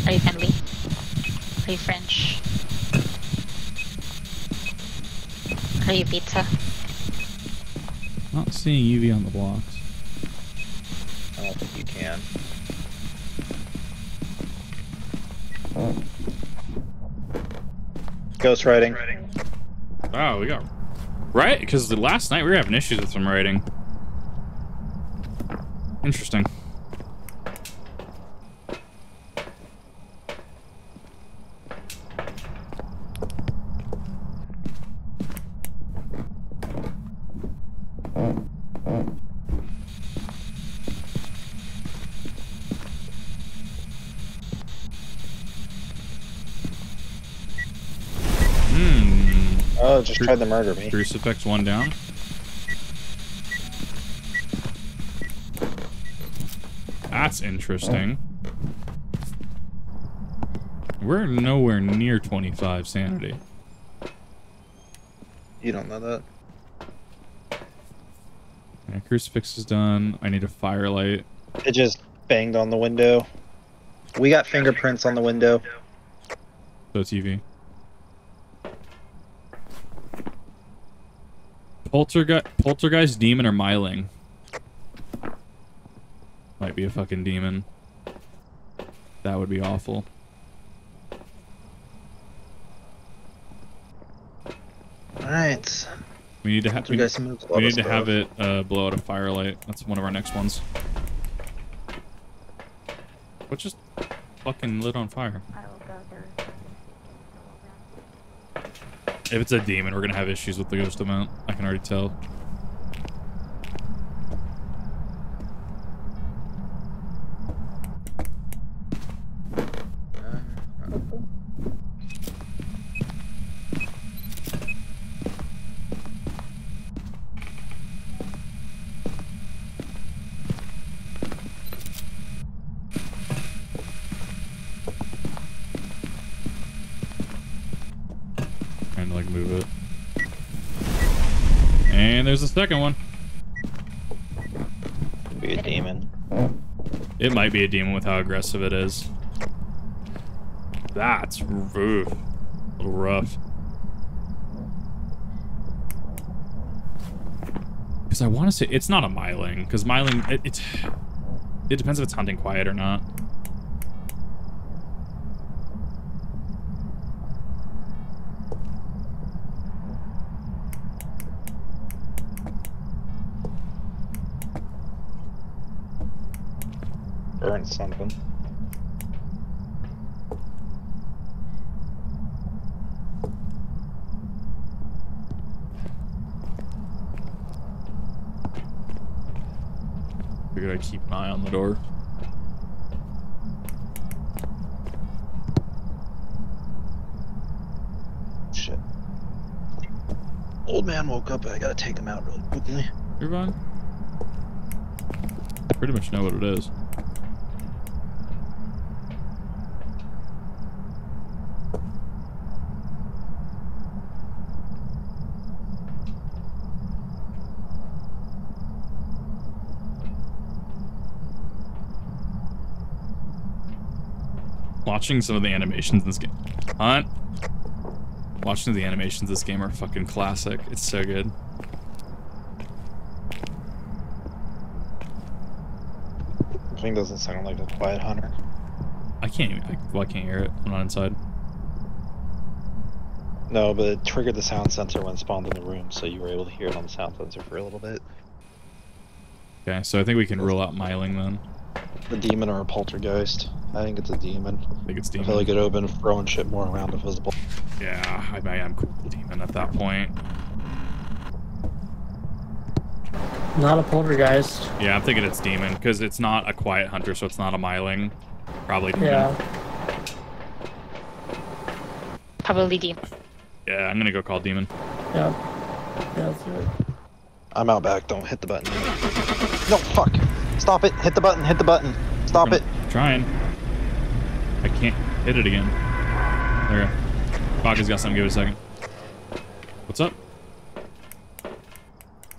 Are you friendly? Are you French? Are you pizza? Not seeing UV on the blocks. I don't think you can. Ghost writing. Oh, we got right because the last night we were having issues with some writing. Interesting. Hmm. Tried to murder me. Crucifix one down. That's interesting. We're nowhere near 25 sanity. You don't know that. Yeah, crucifix is done. I need a firelight. It just banged on the window. We got fingerprints on the window. So TV. Poltergeist, poltergeist, demon, or myling. Might be a fucking demon. That would be awful. Alright. We need to have. We, guys move a lot we need to have it uh, blow out a firelight. That's one of our next ones. What just fucking lit on fire? If it's a demon, we're gonna have issues with the ghost amount. I can already tell. Trying to like move it. And there's the second one. Be a demon. It might be a demon with how aggressive it is. That's little rough. Because I want to say it's not a myling. Because myling, it, it it depends if it's hunting quiet or not. Burn something. Figured I'd keep an eye on the door. Shit. Old man woke up. I gotta take him out really quickly. You're fine. Pretty much know what it is. Watching some of the animations in this game. Hunt. Watching the animations in this game are fucking classic. It's so good. Thing doesn't sound like a quiet hunter. I can't even. I, well, I can't hear it. I'm not inside. No, but it triggered the sound sensor when spawned in the room, so you were able to hear it on the sound sensor for a little bit. Okay, so I think we can rule out Myling then. The demon or a poltergeist. I think it's a demon. I think it's demon. I demon. feel like it would have been throwing shit more around if it was a bull. Yeah, I, I am cool with demon at that point. Not a poltergeist. Yeah, I'm thinking it's demon because it's not a quiet hunter, so it's not a Myling. Probably demon. Yeah. Probably demon. Yeah, I'm gonna go call demon. Yeah. Yeah, let's it. I'm out back. Don't hit the button. No, fuck. Stop it. Hit the button. Hit the button. Stop I'm it. Trying. I can't hit it again. There we go. Baka's got something. Give it a second. What's up?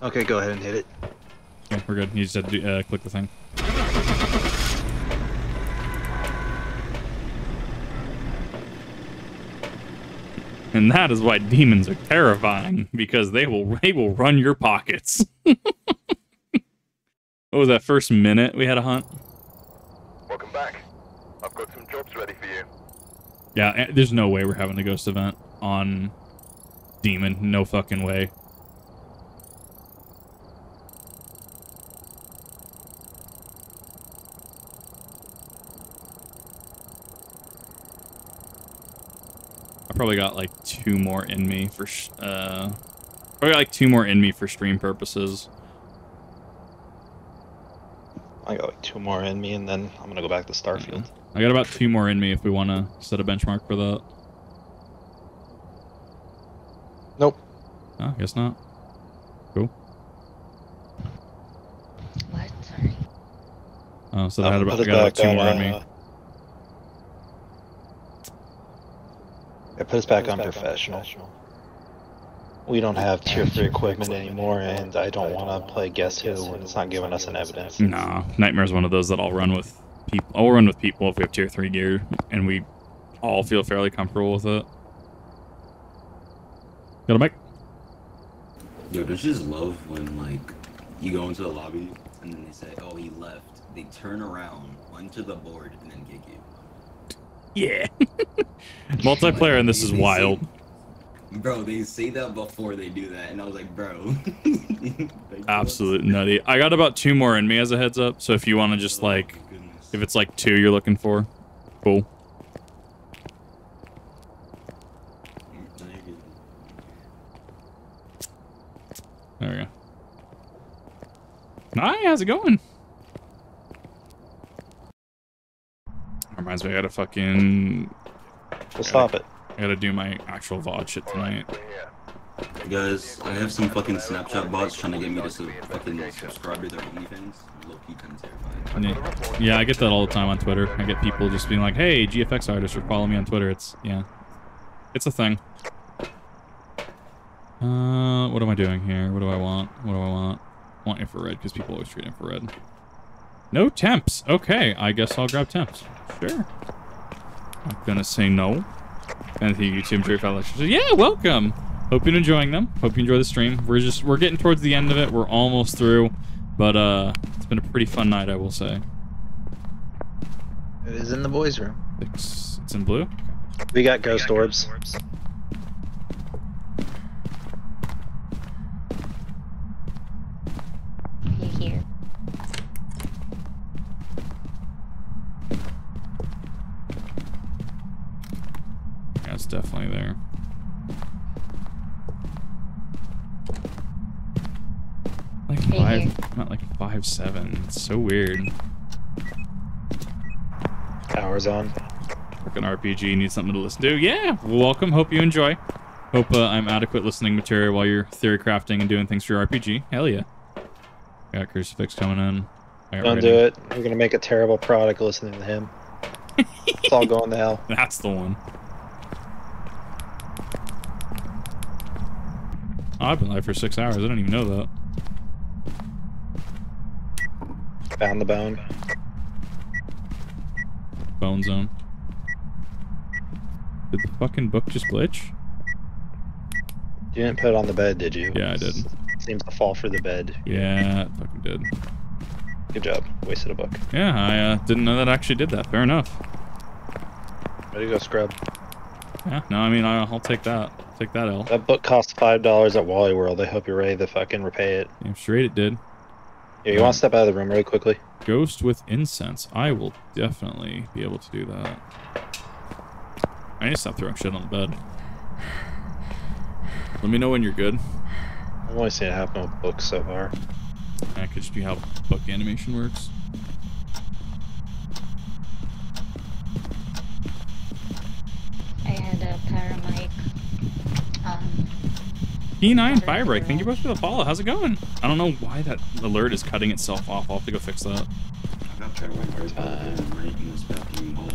Okay, go ahead and hit it. Okay, we're good. You just had to uh, click the thing. And that is why demons are terrifying because they will they will run your pockets. what was that first minute we had a hunt? Yeah, eh, there's no way we're having the ghost event on demon. No fucking way. I probably got like two more in me for, uh, probably like two more in me for stream purposes. Two more in me, and then I'm gonna go back to Starfield. I got about two more in me if we want to set a benchmark for that. Nope. Oh, I guess not. Cool. What? Sorry. Oh, so I had gonna about, I us got about back two on, more in me. uh, Yeah, put us back on professional. We don't have tier 3 equipment anymore, and I don't want to play Guess Who when it's not giving us an evidence. Nah, Nightmare's one of those that I'll run with people. I'll run with people if we have tier three gear and we all feel fairly comfortable with it. Got a mic? Yo, don't you just love when like you go into the lobby and then they say, "Oh, he left." They turn around onto the board and then kick you. Yeah. Multiplayer and this is wild. Bro, they say that before they do that, and I was like, bro. Like, Absolute nutty. I got about two more in me as a heads up. So if you want to just oh like, if it's like two you're looking for, cool. No, you're good. There we go. Hi, how's it going? Reminds me, I gotta fucking, We'll stop it. I gotta do my actual VOD shit tonight. Guys, I have some fucking Snapchat bots trying to get me to sub- fucking subscribe to their OnlyFans. Low key kind of. Yeah. yeah, I get that all the time on Twitter. I get people just being like, "Hey, GFX artist, or follow me on Twitter." It's yeah, it's a thing. Uh, what am I doing here? What do I want? What do I want? I want infrared because people always treat infrared. No temps. Okay, I guess I'll grab temps. Sure. I'm gonna say no. And the YouTube Jerry Fat lectures. Yeah, welcome. Hope you're enjoying them. Hope you enjoy the stream. We're just we're getting towards the end of it. We're almost through, but uh, it's been a pretty fun night, I will say. It is in the boys' room. It's, it's in blue. We got ghost orbs. You here? Yeah, it's definitely there. Like Right five, here. I'm like five seven. It's so weird. Hours on. Fucking RPG needs something to listen to. Yeah, welcome. Hope you enjoy. Hope uh, I'm adequate listening material while you're theory crafting and doing things for your RPG. Hell yeah. Got crucifix coming in. I got Don't ready. do it. We're gonna make a terrible product listening to him. it's all going to hell. That's the one. Oh, I've been live for six hours. I didn't even know that. Found the bone. Bone zone. Did the fucking book just glitch? You didn't put it on the bed, did you? Yeah, I did. Seems to fall for the bed. Yeah, it fucking did. Good job. Wasted a book. Yeah, I uh, didn't know that actually did that. Fair enough. Ready to go scrub. Yeah, no, I mean, I'll take that. Take that L. That book cost five dollars at Wally World. I hope you're ready to fucking repay it. Damn straight it did. Yeah, you want to uh, step out of the room really quickly? Ghost with incense. I will definitely be able to do that. I need to stop throwing shit on the bed. Let me know when you're good. I've only seen it happen with books so far. That could just be how book animation works. I had a paramic. Um, P9 Firebreak, thank you both for the follow. How's it going? I don't know why that alert is cutting itself off. I'll have to go fix that. I got Paraguay Uh, right in this bathroom hole.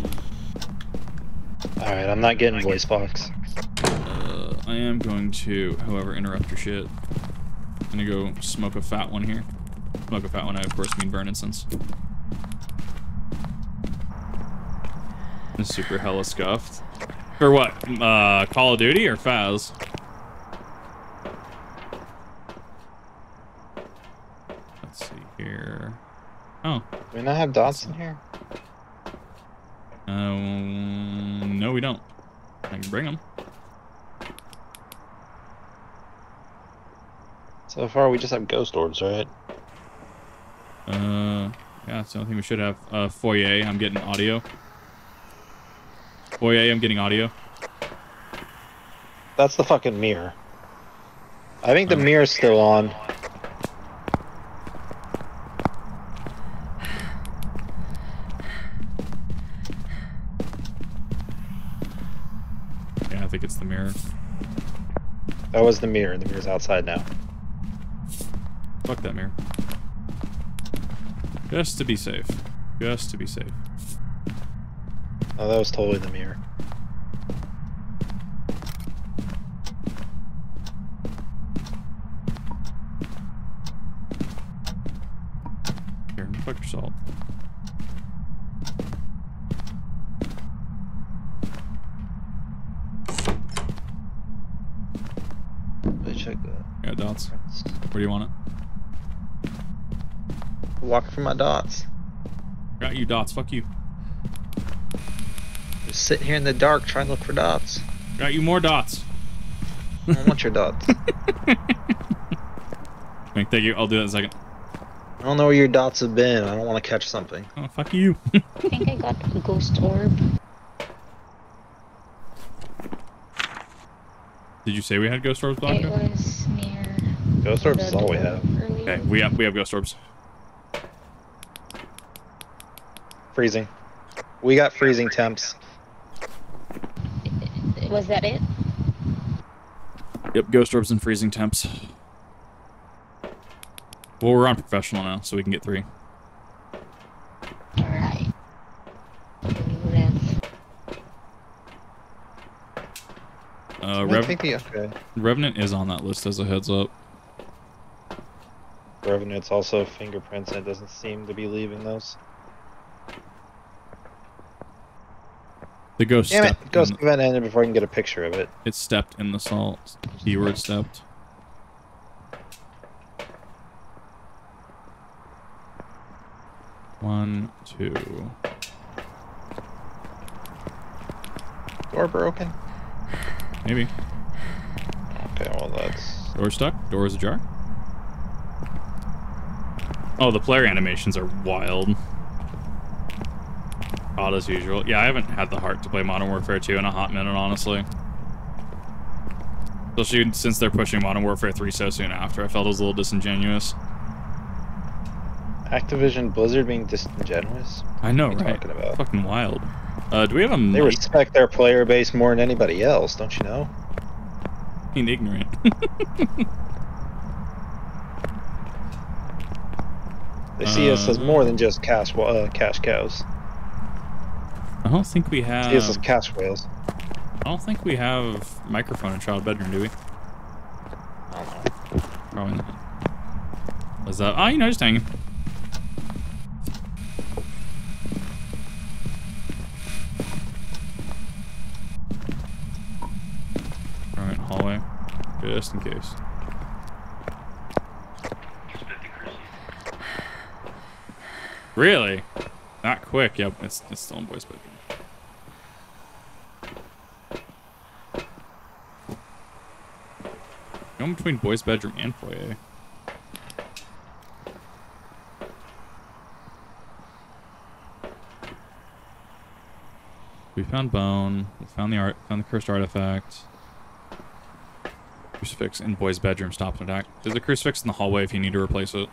Alright, I'm not getting voice box. Uh, I am going to, however, interrupt your shit. I'm gonna go smoke a fat one here. Smoke a fat one, I of course mean burn incense. This is super hella scuffed. For what? Uh, Call of Duty or Phas? Let's see here. Oh, Do we not have dots in here? um, no, we don't. I can bring them. So far, we just have ghost orbs, right? Uh, yeah, it's the only thing we should have. Uh, foyer, I'm getting audio. Foyer, I'm getting audio. That's the fucking mirror. I think the mirror's still on. Yeah, I think it's the mirror. That was the mirror. The mirror's outside now. Fuck that mirror. Just to be safe. Just to be safe. Oh, that was totally the mirror. Here, fuck your salt. Let me check that. Yeah, dots. Where do you want it? Walking for my dots. Got you, dots. Fuck you. Just sitting here in the dark trying to look for dots. Got you more dots. I want your dots. Thank you. I'll do that in a second. I don't know where your dots have been. I don't want to catch something. Oh, fuck you. I think I got a ghost orb. Did you say we had ghost orbs, It was near. Ghost orbs is all we have. Okay, we have we have ghost orbs. Freezing. We got freezing temps. Was that it? Yep, ghost orbs and freezing temps. Well, we're on professional now, so we can get three. Alright. Uh, I Rev- think the okay. Revenant is on that list as a heads up. Revenant's also fingerprints, and it doesn't seem to be leaving those. The ghost Damn it! stepped. Ghost in the- event ended before I can get a picture of it. it stepped in the salt. Keyword stepped. One, two. Door broken. Maybe. Okay, well that's Door stuck. Door is ajar. Oh, the player animations are wild. Odd as usual. Yeah, I haven't had the heart to play Modern Warfare 2 in a hot minute, honestly. Especially since they're pushing Modern Warfare 3 so soon after. I felt it was a little disingenuous. Activision Blizzard being disingenuous. I know, What right? talking about? Fucking wild. Uh, do we have a They mic? respect their player base more than anybody else, don't you know? Being ignorant. They see us as more than just cash uh, cash cows. I don't think we have. See us as cash whales. I don't think we have microphone in child bedroom, do we? I don't know. Probably not. Was that? Oh, you know, just hanging. Alright, hallway. Just in case. Really? Not quick. Yep, it's, it's still in boys' bedroom. Going between boys' bedroom and foyer. We found bone. We found the art. Found the cursed artifact. Crucifix in boys' bedroom. Stop and attack. There's a crucifix in the hallway if you need to replace it.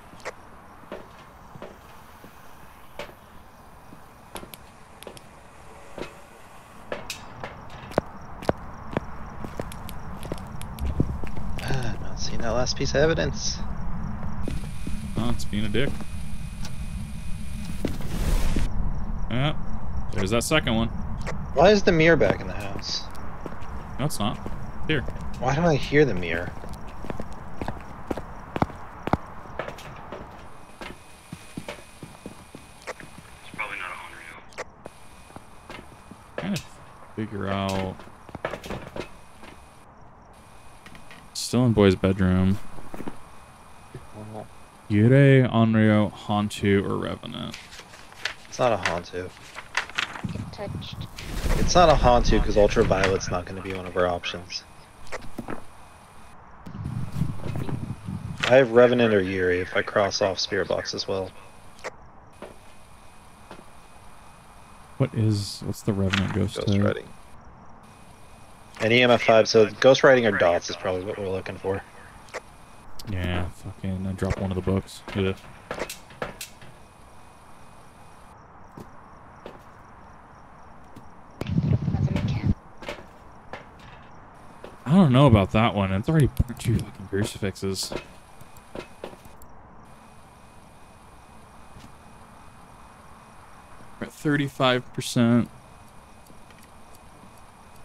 Ah, I'm not seeing that last piece of evidence. Oh, it's being a dick. Yeah. There's that second one. Why is the mirror back in the house? No, it's not. Here. Why don't I hear the mirror? It's probably not. Trying to figure out. Still in boy's bedroom. Yurei, Onryo, Hantu, or Revenant. It's not a Hantu. Get touched. It's not a Hantu because Ultraviolet's not going to be one of our options. I have Revenant or Yurei if I cross off Spirit Box as well. What is. What's the Revenant ghost Ghost type? Riding. An EMF five. So ghostwriting or dots is probably what we're looking for. Yeah, fucking, I dropped one of the books. Yeah. As a mechanic. I don't know about that one. It's already burnt two fucking crucifixes. We're at 35%.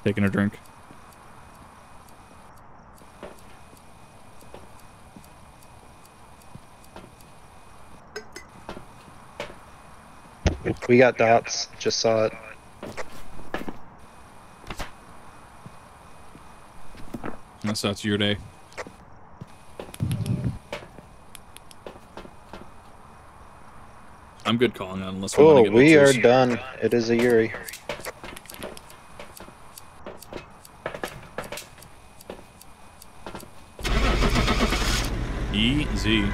Taking a drink. We got dots. Just saw it. That's your day. I'm good calling that unless we Oh, want to get we are done. It is a Yurei. Easy.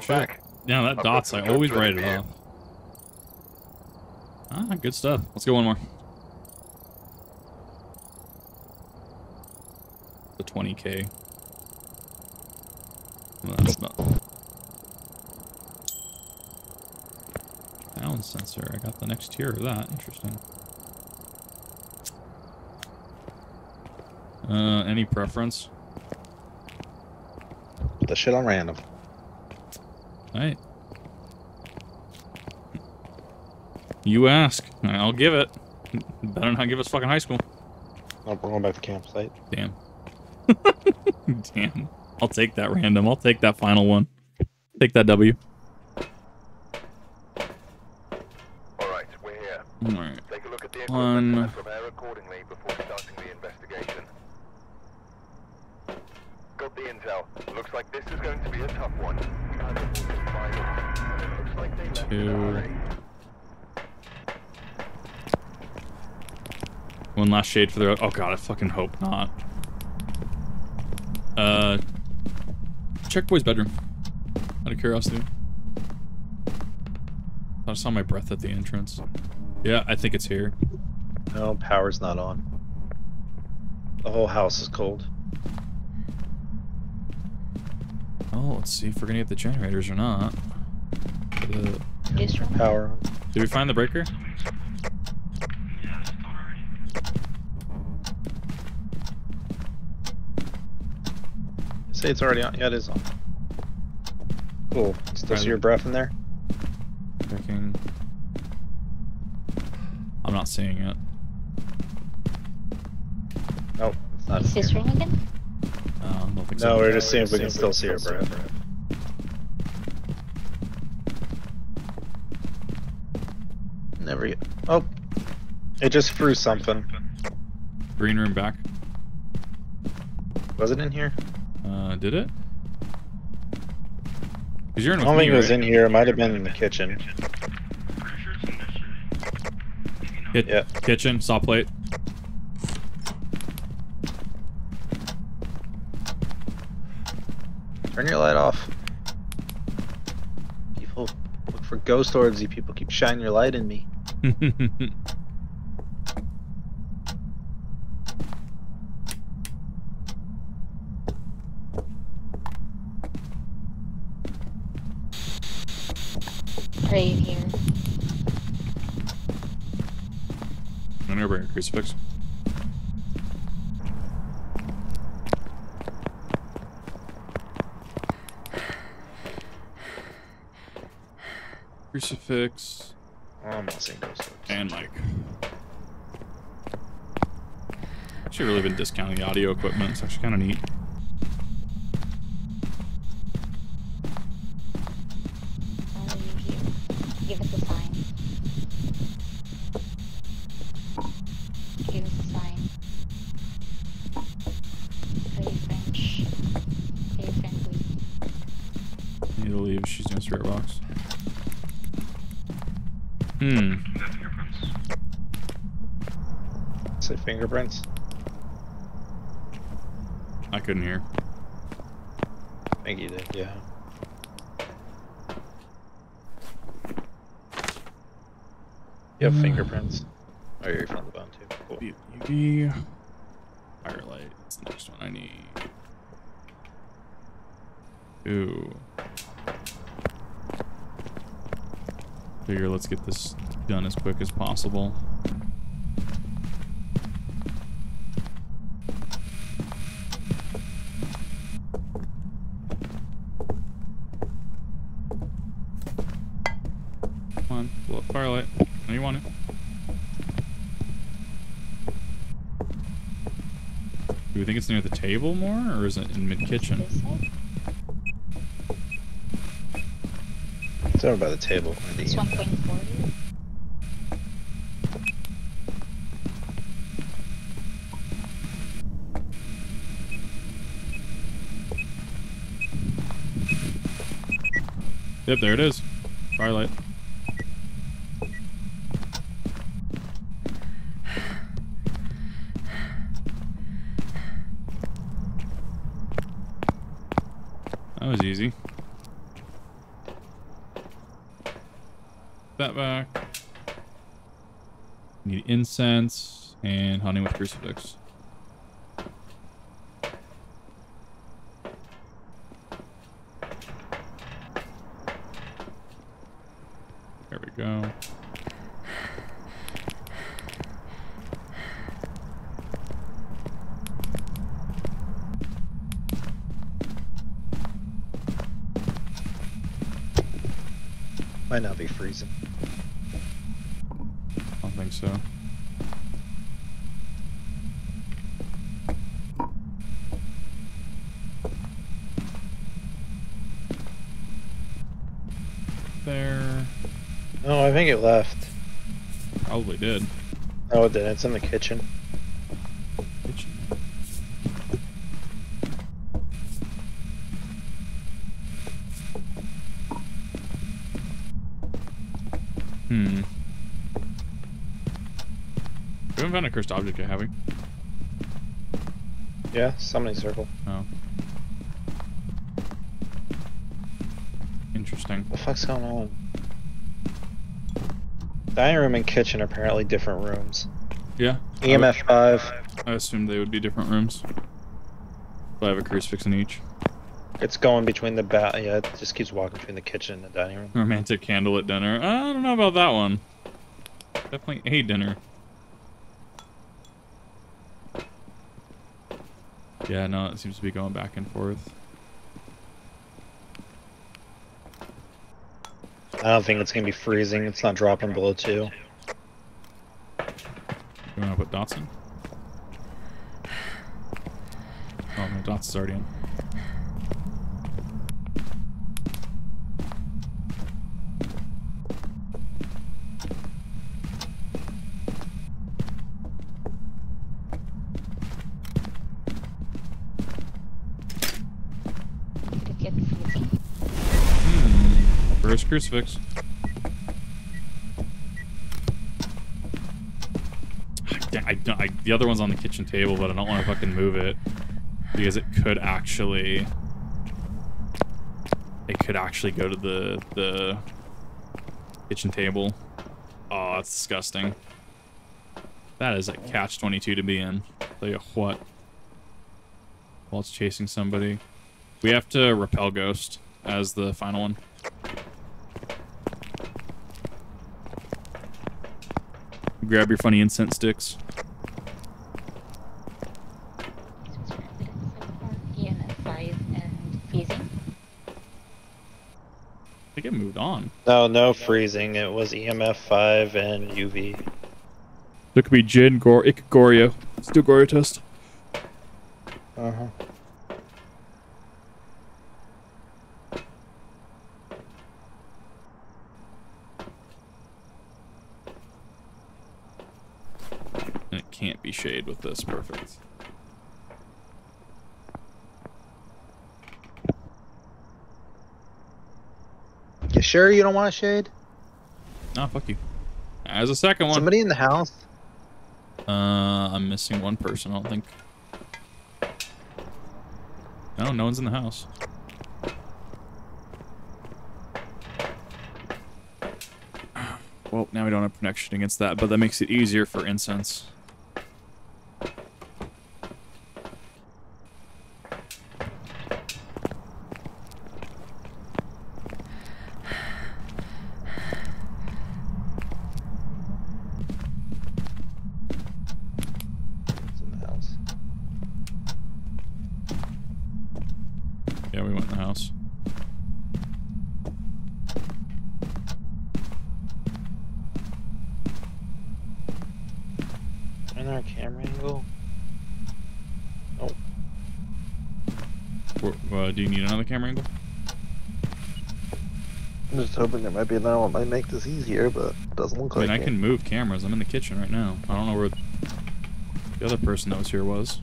Good shot. Yeah, that dots, I always write it off. Ah, good stuff. Let's go one more. The 20k. Well, that's not. Sound sensor. I got the next tier of that. Interesting. Uh, any preference? Put the shit on random. Alright. You ask. I'll give it. Better not give us fucking high school. Oh, we're going back to campsite. Damn. Damn. I'll take that random. I'll take that final one. Take that W. Alright, we're here. Alright. Take a look at the One. equipment and prepare accordingly before starting the investigation. Got the intel. Looks like this is going to be a tough one. We've had reports of violence, and it looks like they left Two. an RA. One last shade for the. road. Oh god, I fucking hope not. Uh, check boy's bedroom. Out of curiosity. I saw my breath at the entrance. Yeah, I think it's here. No, power's not on. The whole house is cold. Oh, let's see if we're gonna get the generators or not. Uh, This room. Power on. did we find the breaker? Say it's already on. Yeah, it is on. Cool. Still see your breath in there? Checking. I'm not seeing it. Nope. It's not. Is this room again? Uh, I don't so. No, we're just seeing if we can still see her breath. Never get. Oh. It just threw something. Green room back. Was it in here? Did it? Cause you're in I with don't me, think it was right? in here. It might have been in the kitchen. Kit- Yeah. Kitchen, saw plate. Turn your light off. People look for ghost orbs. You people keep shining your light in me. Right here. I'm gonna bring a crucifix. Crucifix I'm not seeing ghost orbs. and mic. Actually, really been discounting the audio equipment. It's actually kind of neat. Fingerprints. I couldn't hear. I think you did, yeah. You have Mm. fingerprints. Oh, you're from the bone too. Cool. UV. Firelight. That's the next one I need. Ooh. Figure let's get this done as quick as possible. Come on, blow up firelight. No, you want it. Do we think it's near the table more, or is it in mid kitchen? It's over by the table. It's end. 1.4. Yep, there it is. Firelight. That was easy. That back. Need incense and honey with crucifix. There we go. Might not be freezing. I don't think so. There. No, I think it left. Probably did. No, it didn't. It's in the kitchen. Kitchen. Hmm. We haven't found a cursed object yet, have we? Yeah, summoning circle. Oh. Interesting. What the fuck's going on? Dining room and kitchen are apparently different rooms. Yeah. EMF 5. I assumed they would be different rooms. But I have a crucifix in each. It's going between the bat. yeah, it just keeps walking between the kitchen and the dining room. Romantic candle at dinner. I don't know about that one. Definitely a dinner. Yeah, no, it seems to be going back and forth. I don't think it's gonna be freezing. It's not dropping below two. You want to put dots in? Oh, no, dots is already in. To get freezing. Hmm. First crucifix. I, I, I, the other one's on the kitchen table, but I don't want to fucking move it because it could actually, it could actually go to the the kitchen table. Oh, that's disgusting. That is a catch twenty two to be in. Tell you what. While it's chasing somebody, we have to repel ghost as the final one. Grab your funny incense sticks. This was evidence so far. EMF 5 and freezing. I think it moved on. No, no freezing. It was EMF 5 and UV. There could be Jinn, Gor, it could Goryo. Let's do a Goryo test. Uh huh. And it can't be shade with this. Perfect. You sure you don't want a shade? Ah, fuck you. As a second one. Somebody in the house? Uh, I'm missing one person. I don't think. No, no one's in the house. Well, now we don't have protection against that, but that makes it easier for incense. It's in the house. Yeah, we went in the house. In our camera angle. Wh- Uh, do you need another camera angle? I'm just hoping there might be another one. That might make this easier, but it doesn't look I mean, like I it. can move cameras. I'm in the kitchen right now. I don't know where the other person that was here was.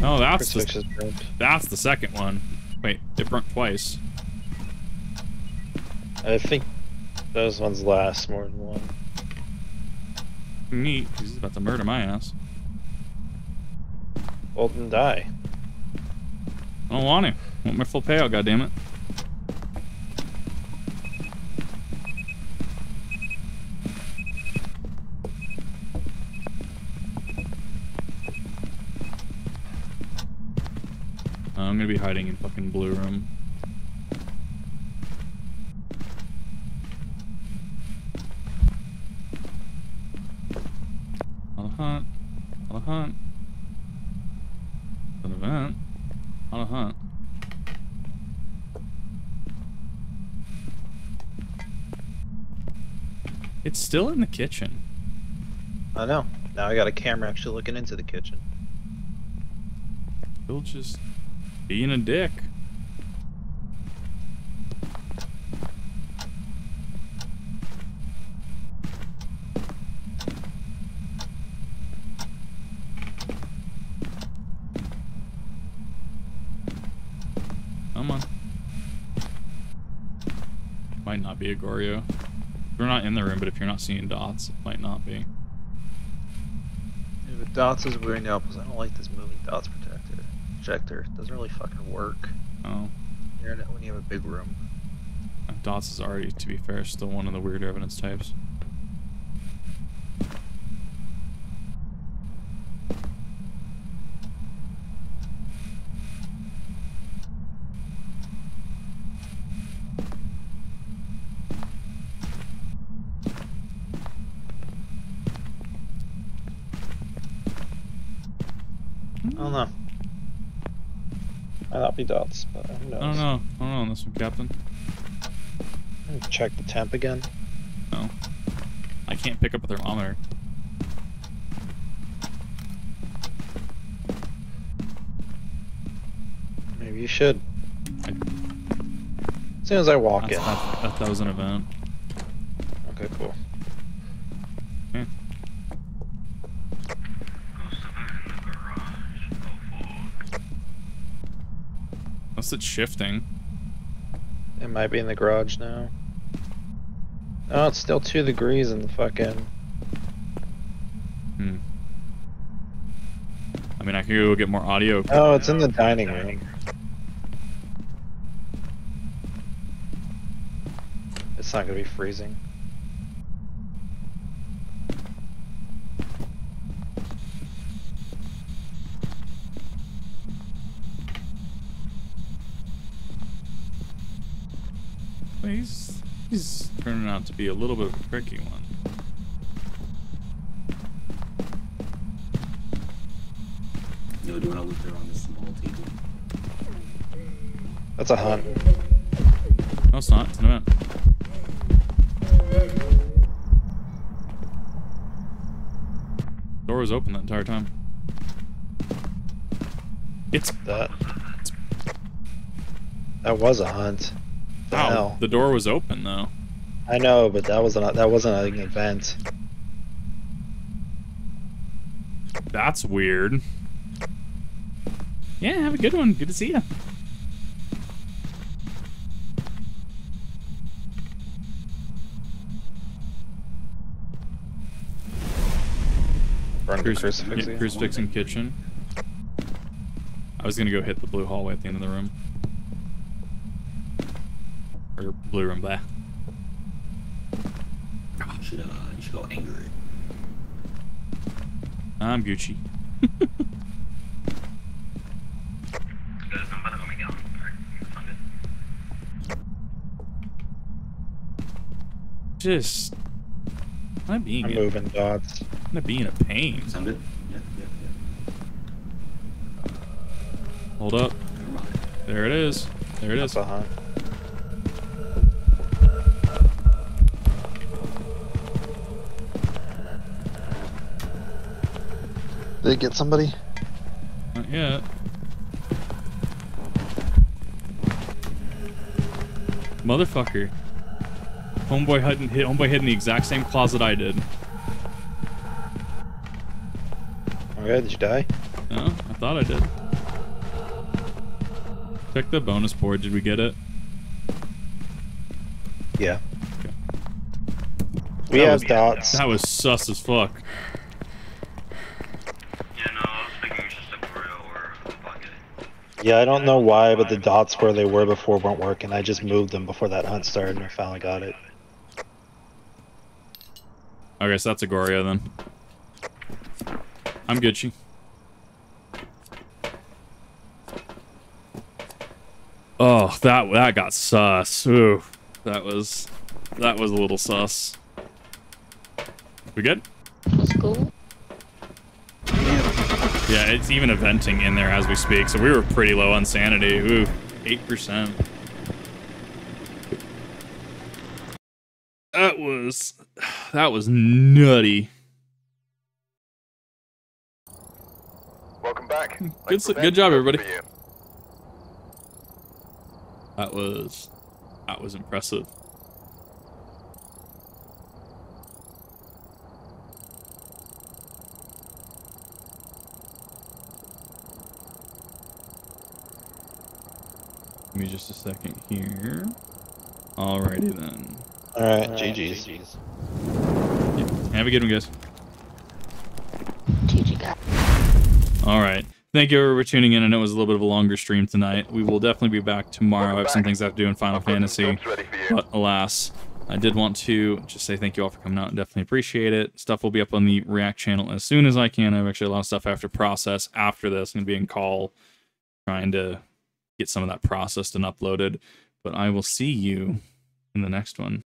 Oh, that's the, Crucifix is burnt. that's the second one. Wait, it burnt twice. I think those ones last more than one. Neat. He's about to murder my ass. Well, then die. I don't want to. I want my full payout, goddammit. I'm gonna be hiding in fucking blue room. On a hunt. On a hunt. An event. On a hunt. It's still in the kitchen. I know. Now I got a camera actually looking into the kitchen. Still just being a dick. Come on. Might not be a Goryo. We're not in the room, but if you're not seeing dots, it might not be. Yeah, but dots is wearing the opposite. I don't like this moving dots protector. Projector doesn't really fucking work. Oh. You're in it when you have a big room. Dots is already, to be fair, still one of the weird evidence types. I don't know. Dots, but who knows? I don't know. I don't know on this one, Captain. Check the temp again. No. I can't pick up a thermometer. Maybe you should. I- As soon as I walk That's, in. that, that, that was an event. Okay, cool. Unless it's shifting. It might be in the garage now. Oh, it's still two degrees in the fucking. Hmm. I mean, I could go get more audio. Oh, it's in the dining room. It's not gonna be freezing. He's, he's turning out to be a little bit of a tricky one. Yo, do you want to look there on this small table? That's a hunt. No, it's not. It's an event. Door was open the entire time. It's That. That was a hunt. The Ow, hell? the door was open though. I know, but that wasn't. That wasn't an event. That's weird. Yeah, have a good one. Good to see you. Burn the Cruci- crucifix. yeah, crucifix in kitchen. I was gonna go hit the blue hallway at the end of the room. Or blue room, blah. You should, uh, you should go anger it. I'm Gucci. Just. I'm being I'm a, moving dots. I'm not being a pain. Sound good? Yeah, yeah, yeah. Hold up. There it is. There it is. That's a hunt. Did it get somebody? Not yet. Motherfucker. Homeboy hid, hit, homeboy hid in the exact same closet I did. Oh, okay, did you die? No, I thought I did. Check the bonus board. Did we get it? Yeah. Okay. We That have was- dots. That was sus as fuck. Yeah, no, I was thinking it was just a burrito or a bucket. Yeah, I don't know why, but the dots where they were before weren't working. I just moved them before that hunt started and I finally got it. Okay, so that's a Goryo then. I'm Gucci. Oh, that that got sus. Ooh, that was that was a little sus. We good? Was cool. Yeah, it's even eventing in there as we speak, so we were pretty low on sanity. Ooh, eight percent. That was that was nutty. Welcome back. Hmm, good s- prevent good job, everybody. That was that was impressive. Me just a second here. Alrighty then. Alright, Uh, GG's. Have a good one, guys. GG guys. All right. Thank you for tuning in. I know it was a little bit of a longer stream tonight. We will definitely be back tomorrow. I have some things I have to do in Final I've got some Fantasy. jobs ready for you. But alas, I did want to just say thank you all for coming out and definitely appreciate it. Stuff will be up on the React channel as soon as I can. I have actually a lot of stuff I have to process after this. I'm going to be in call trying to get some of that processed and uploaded. But I will see you in the next one.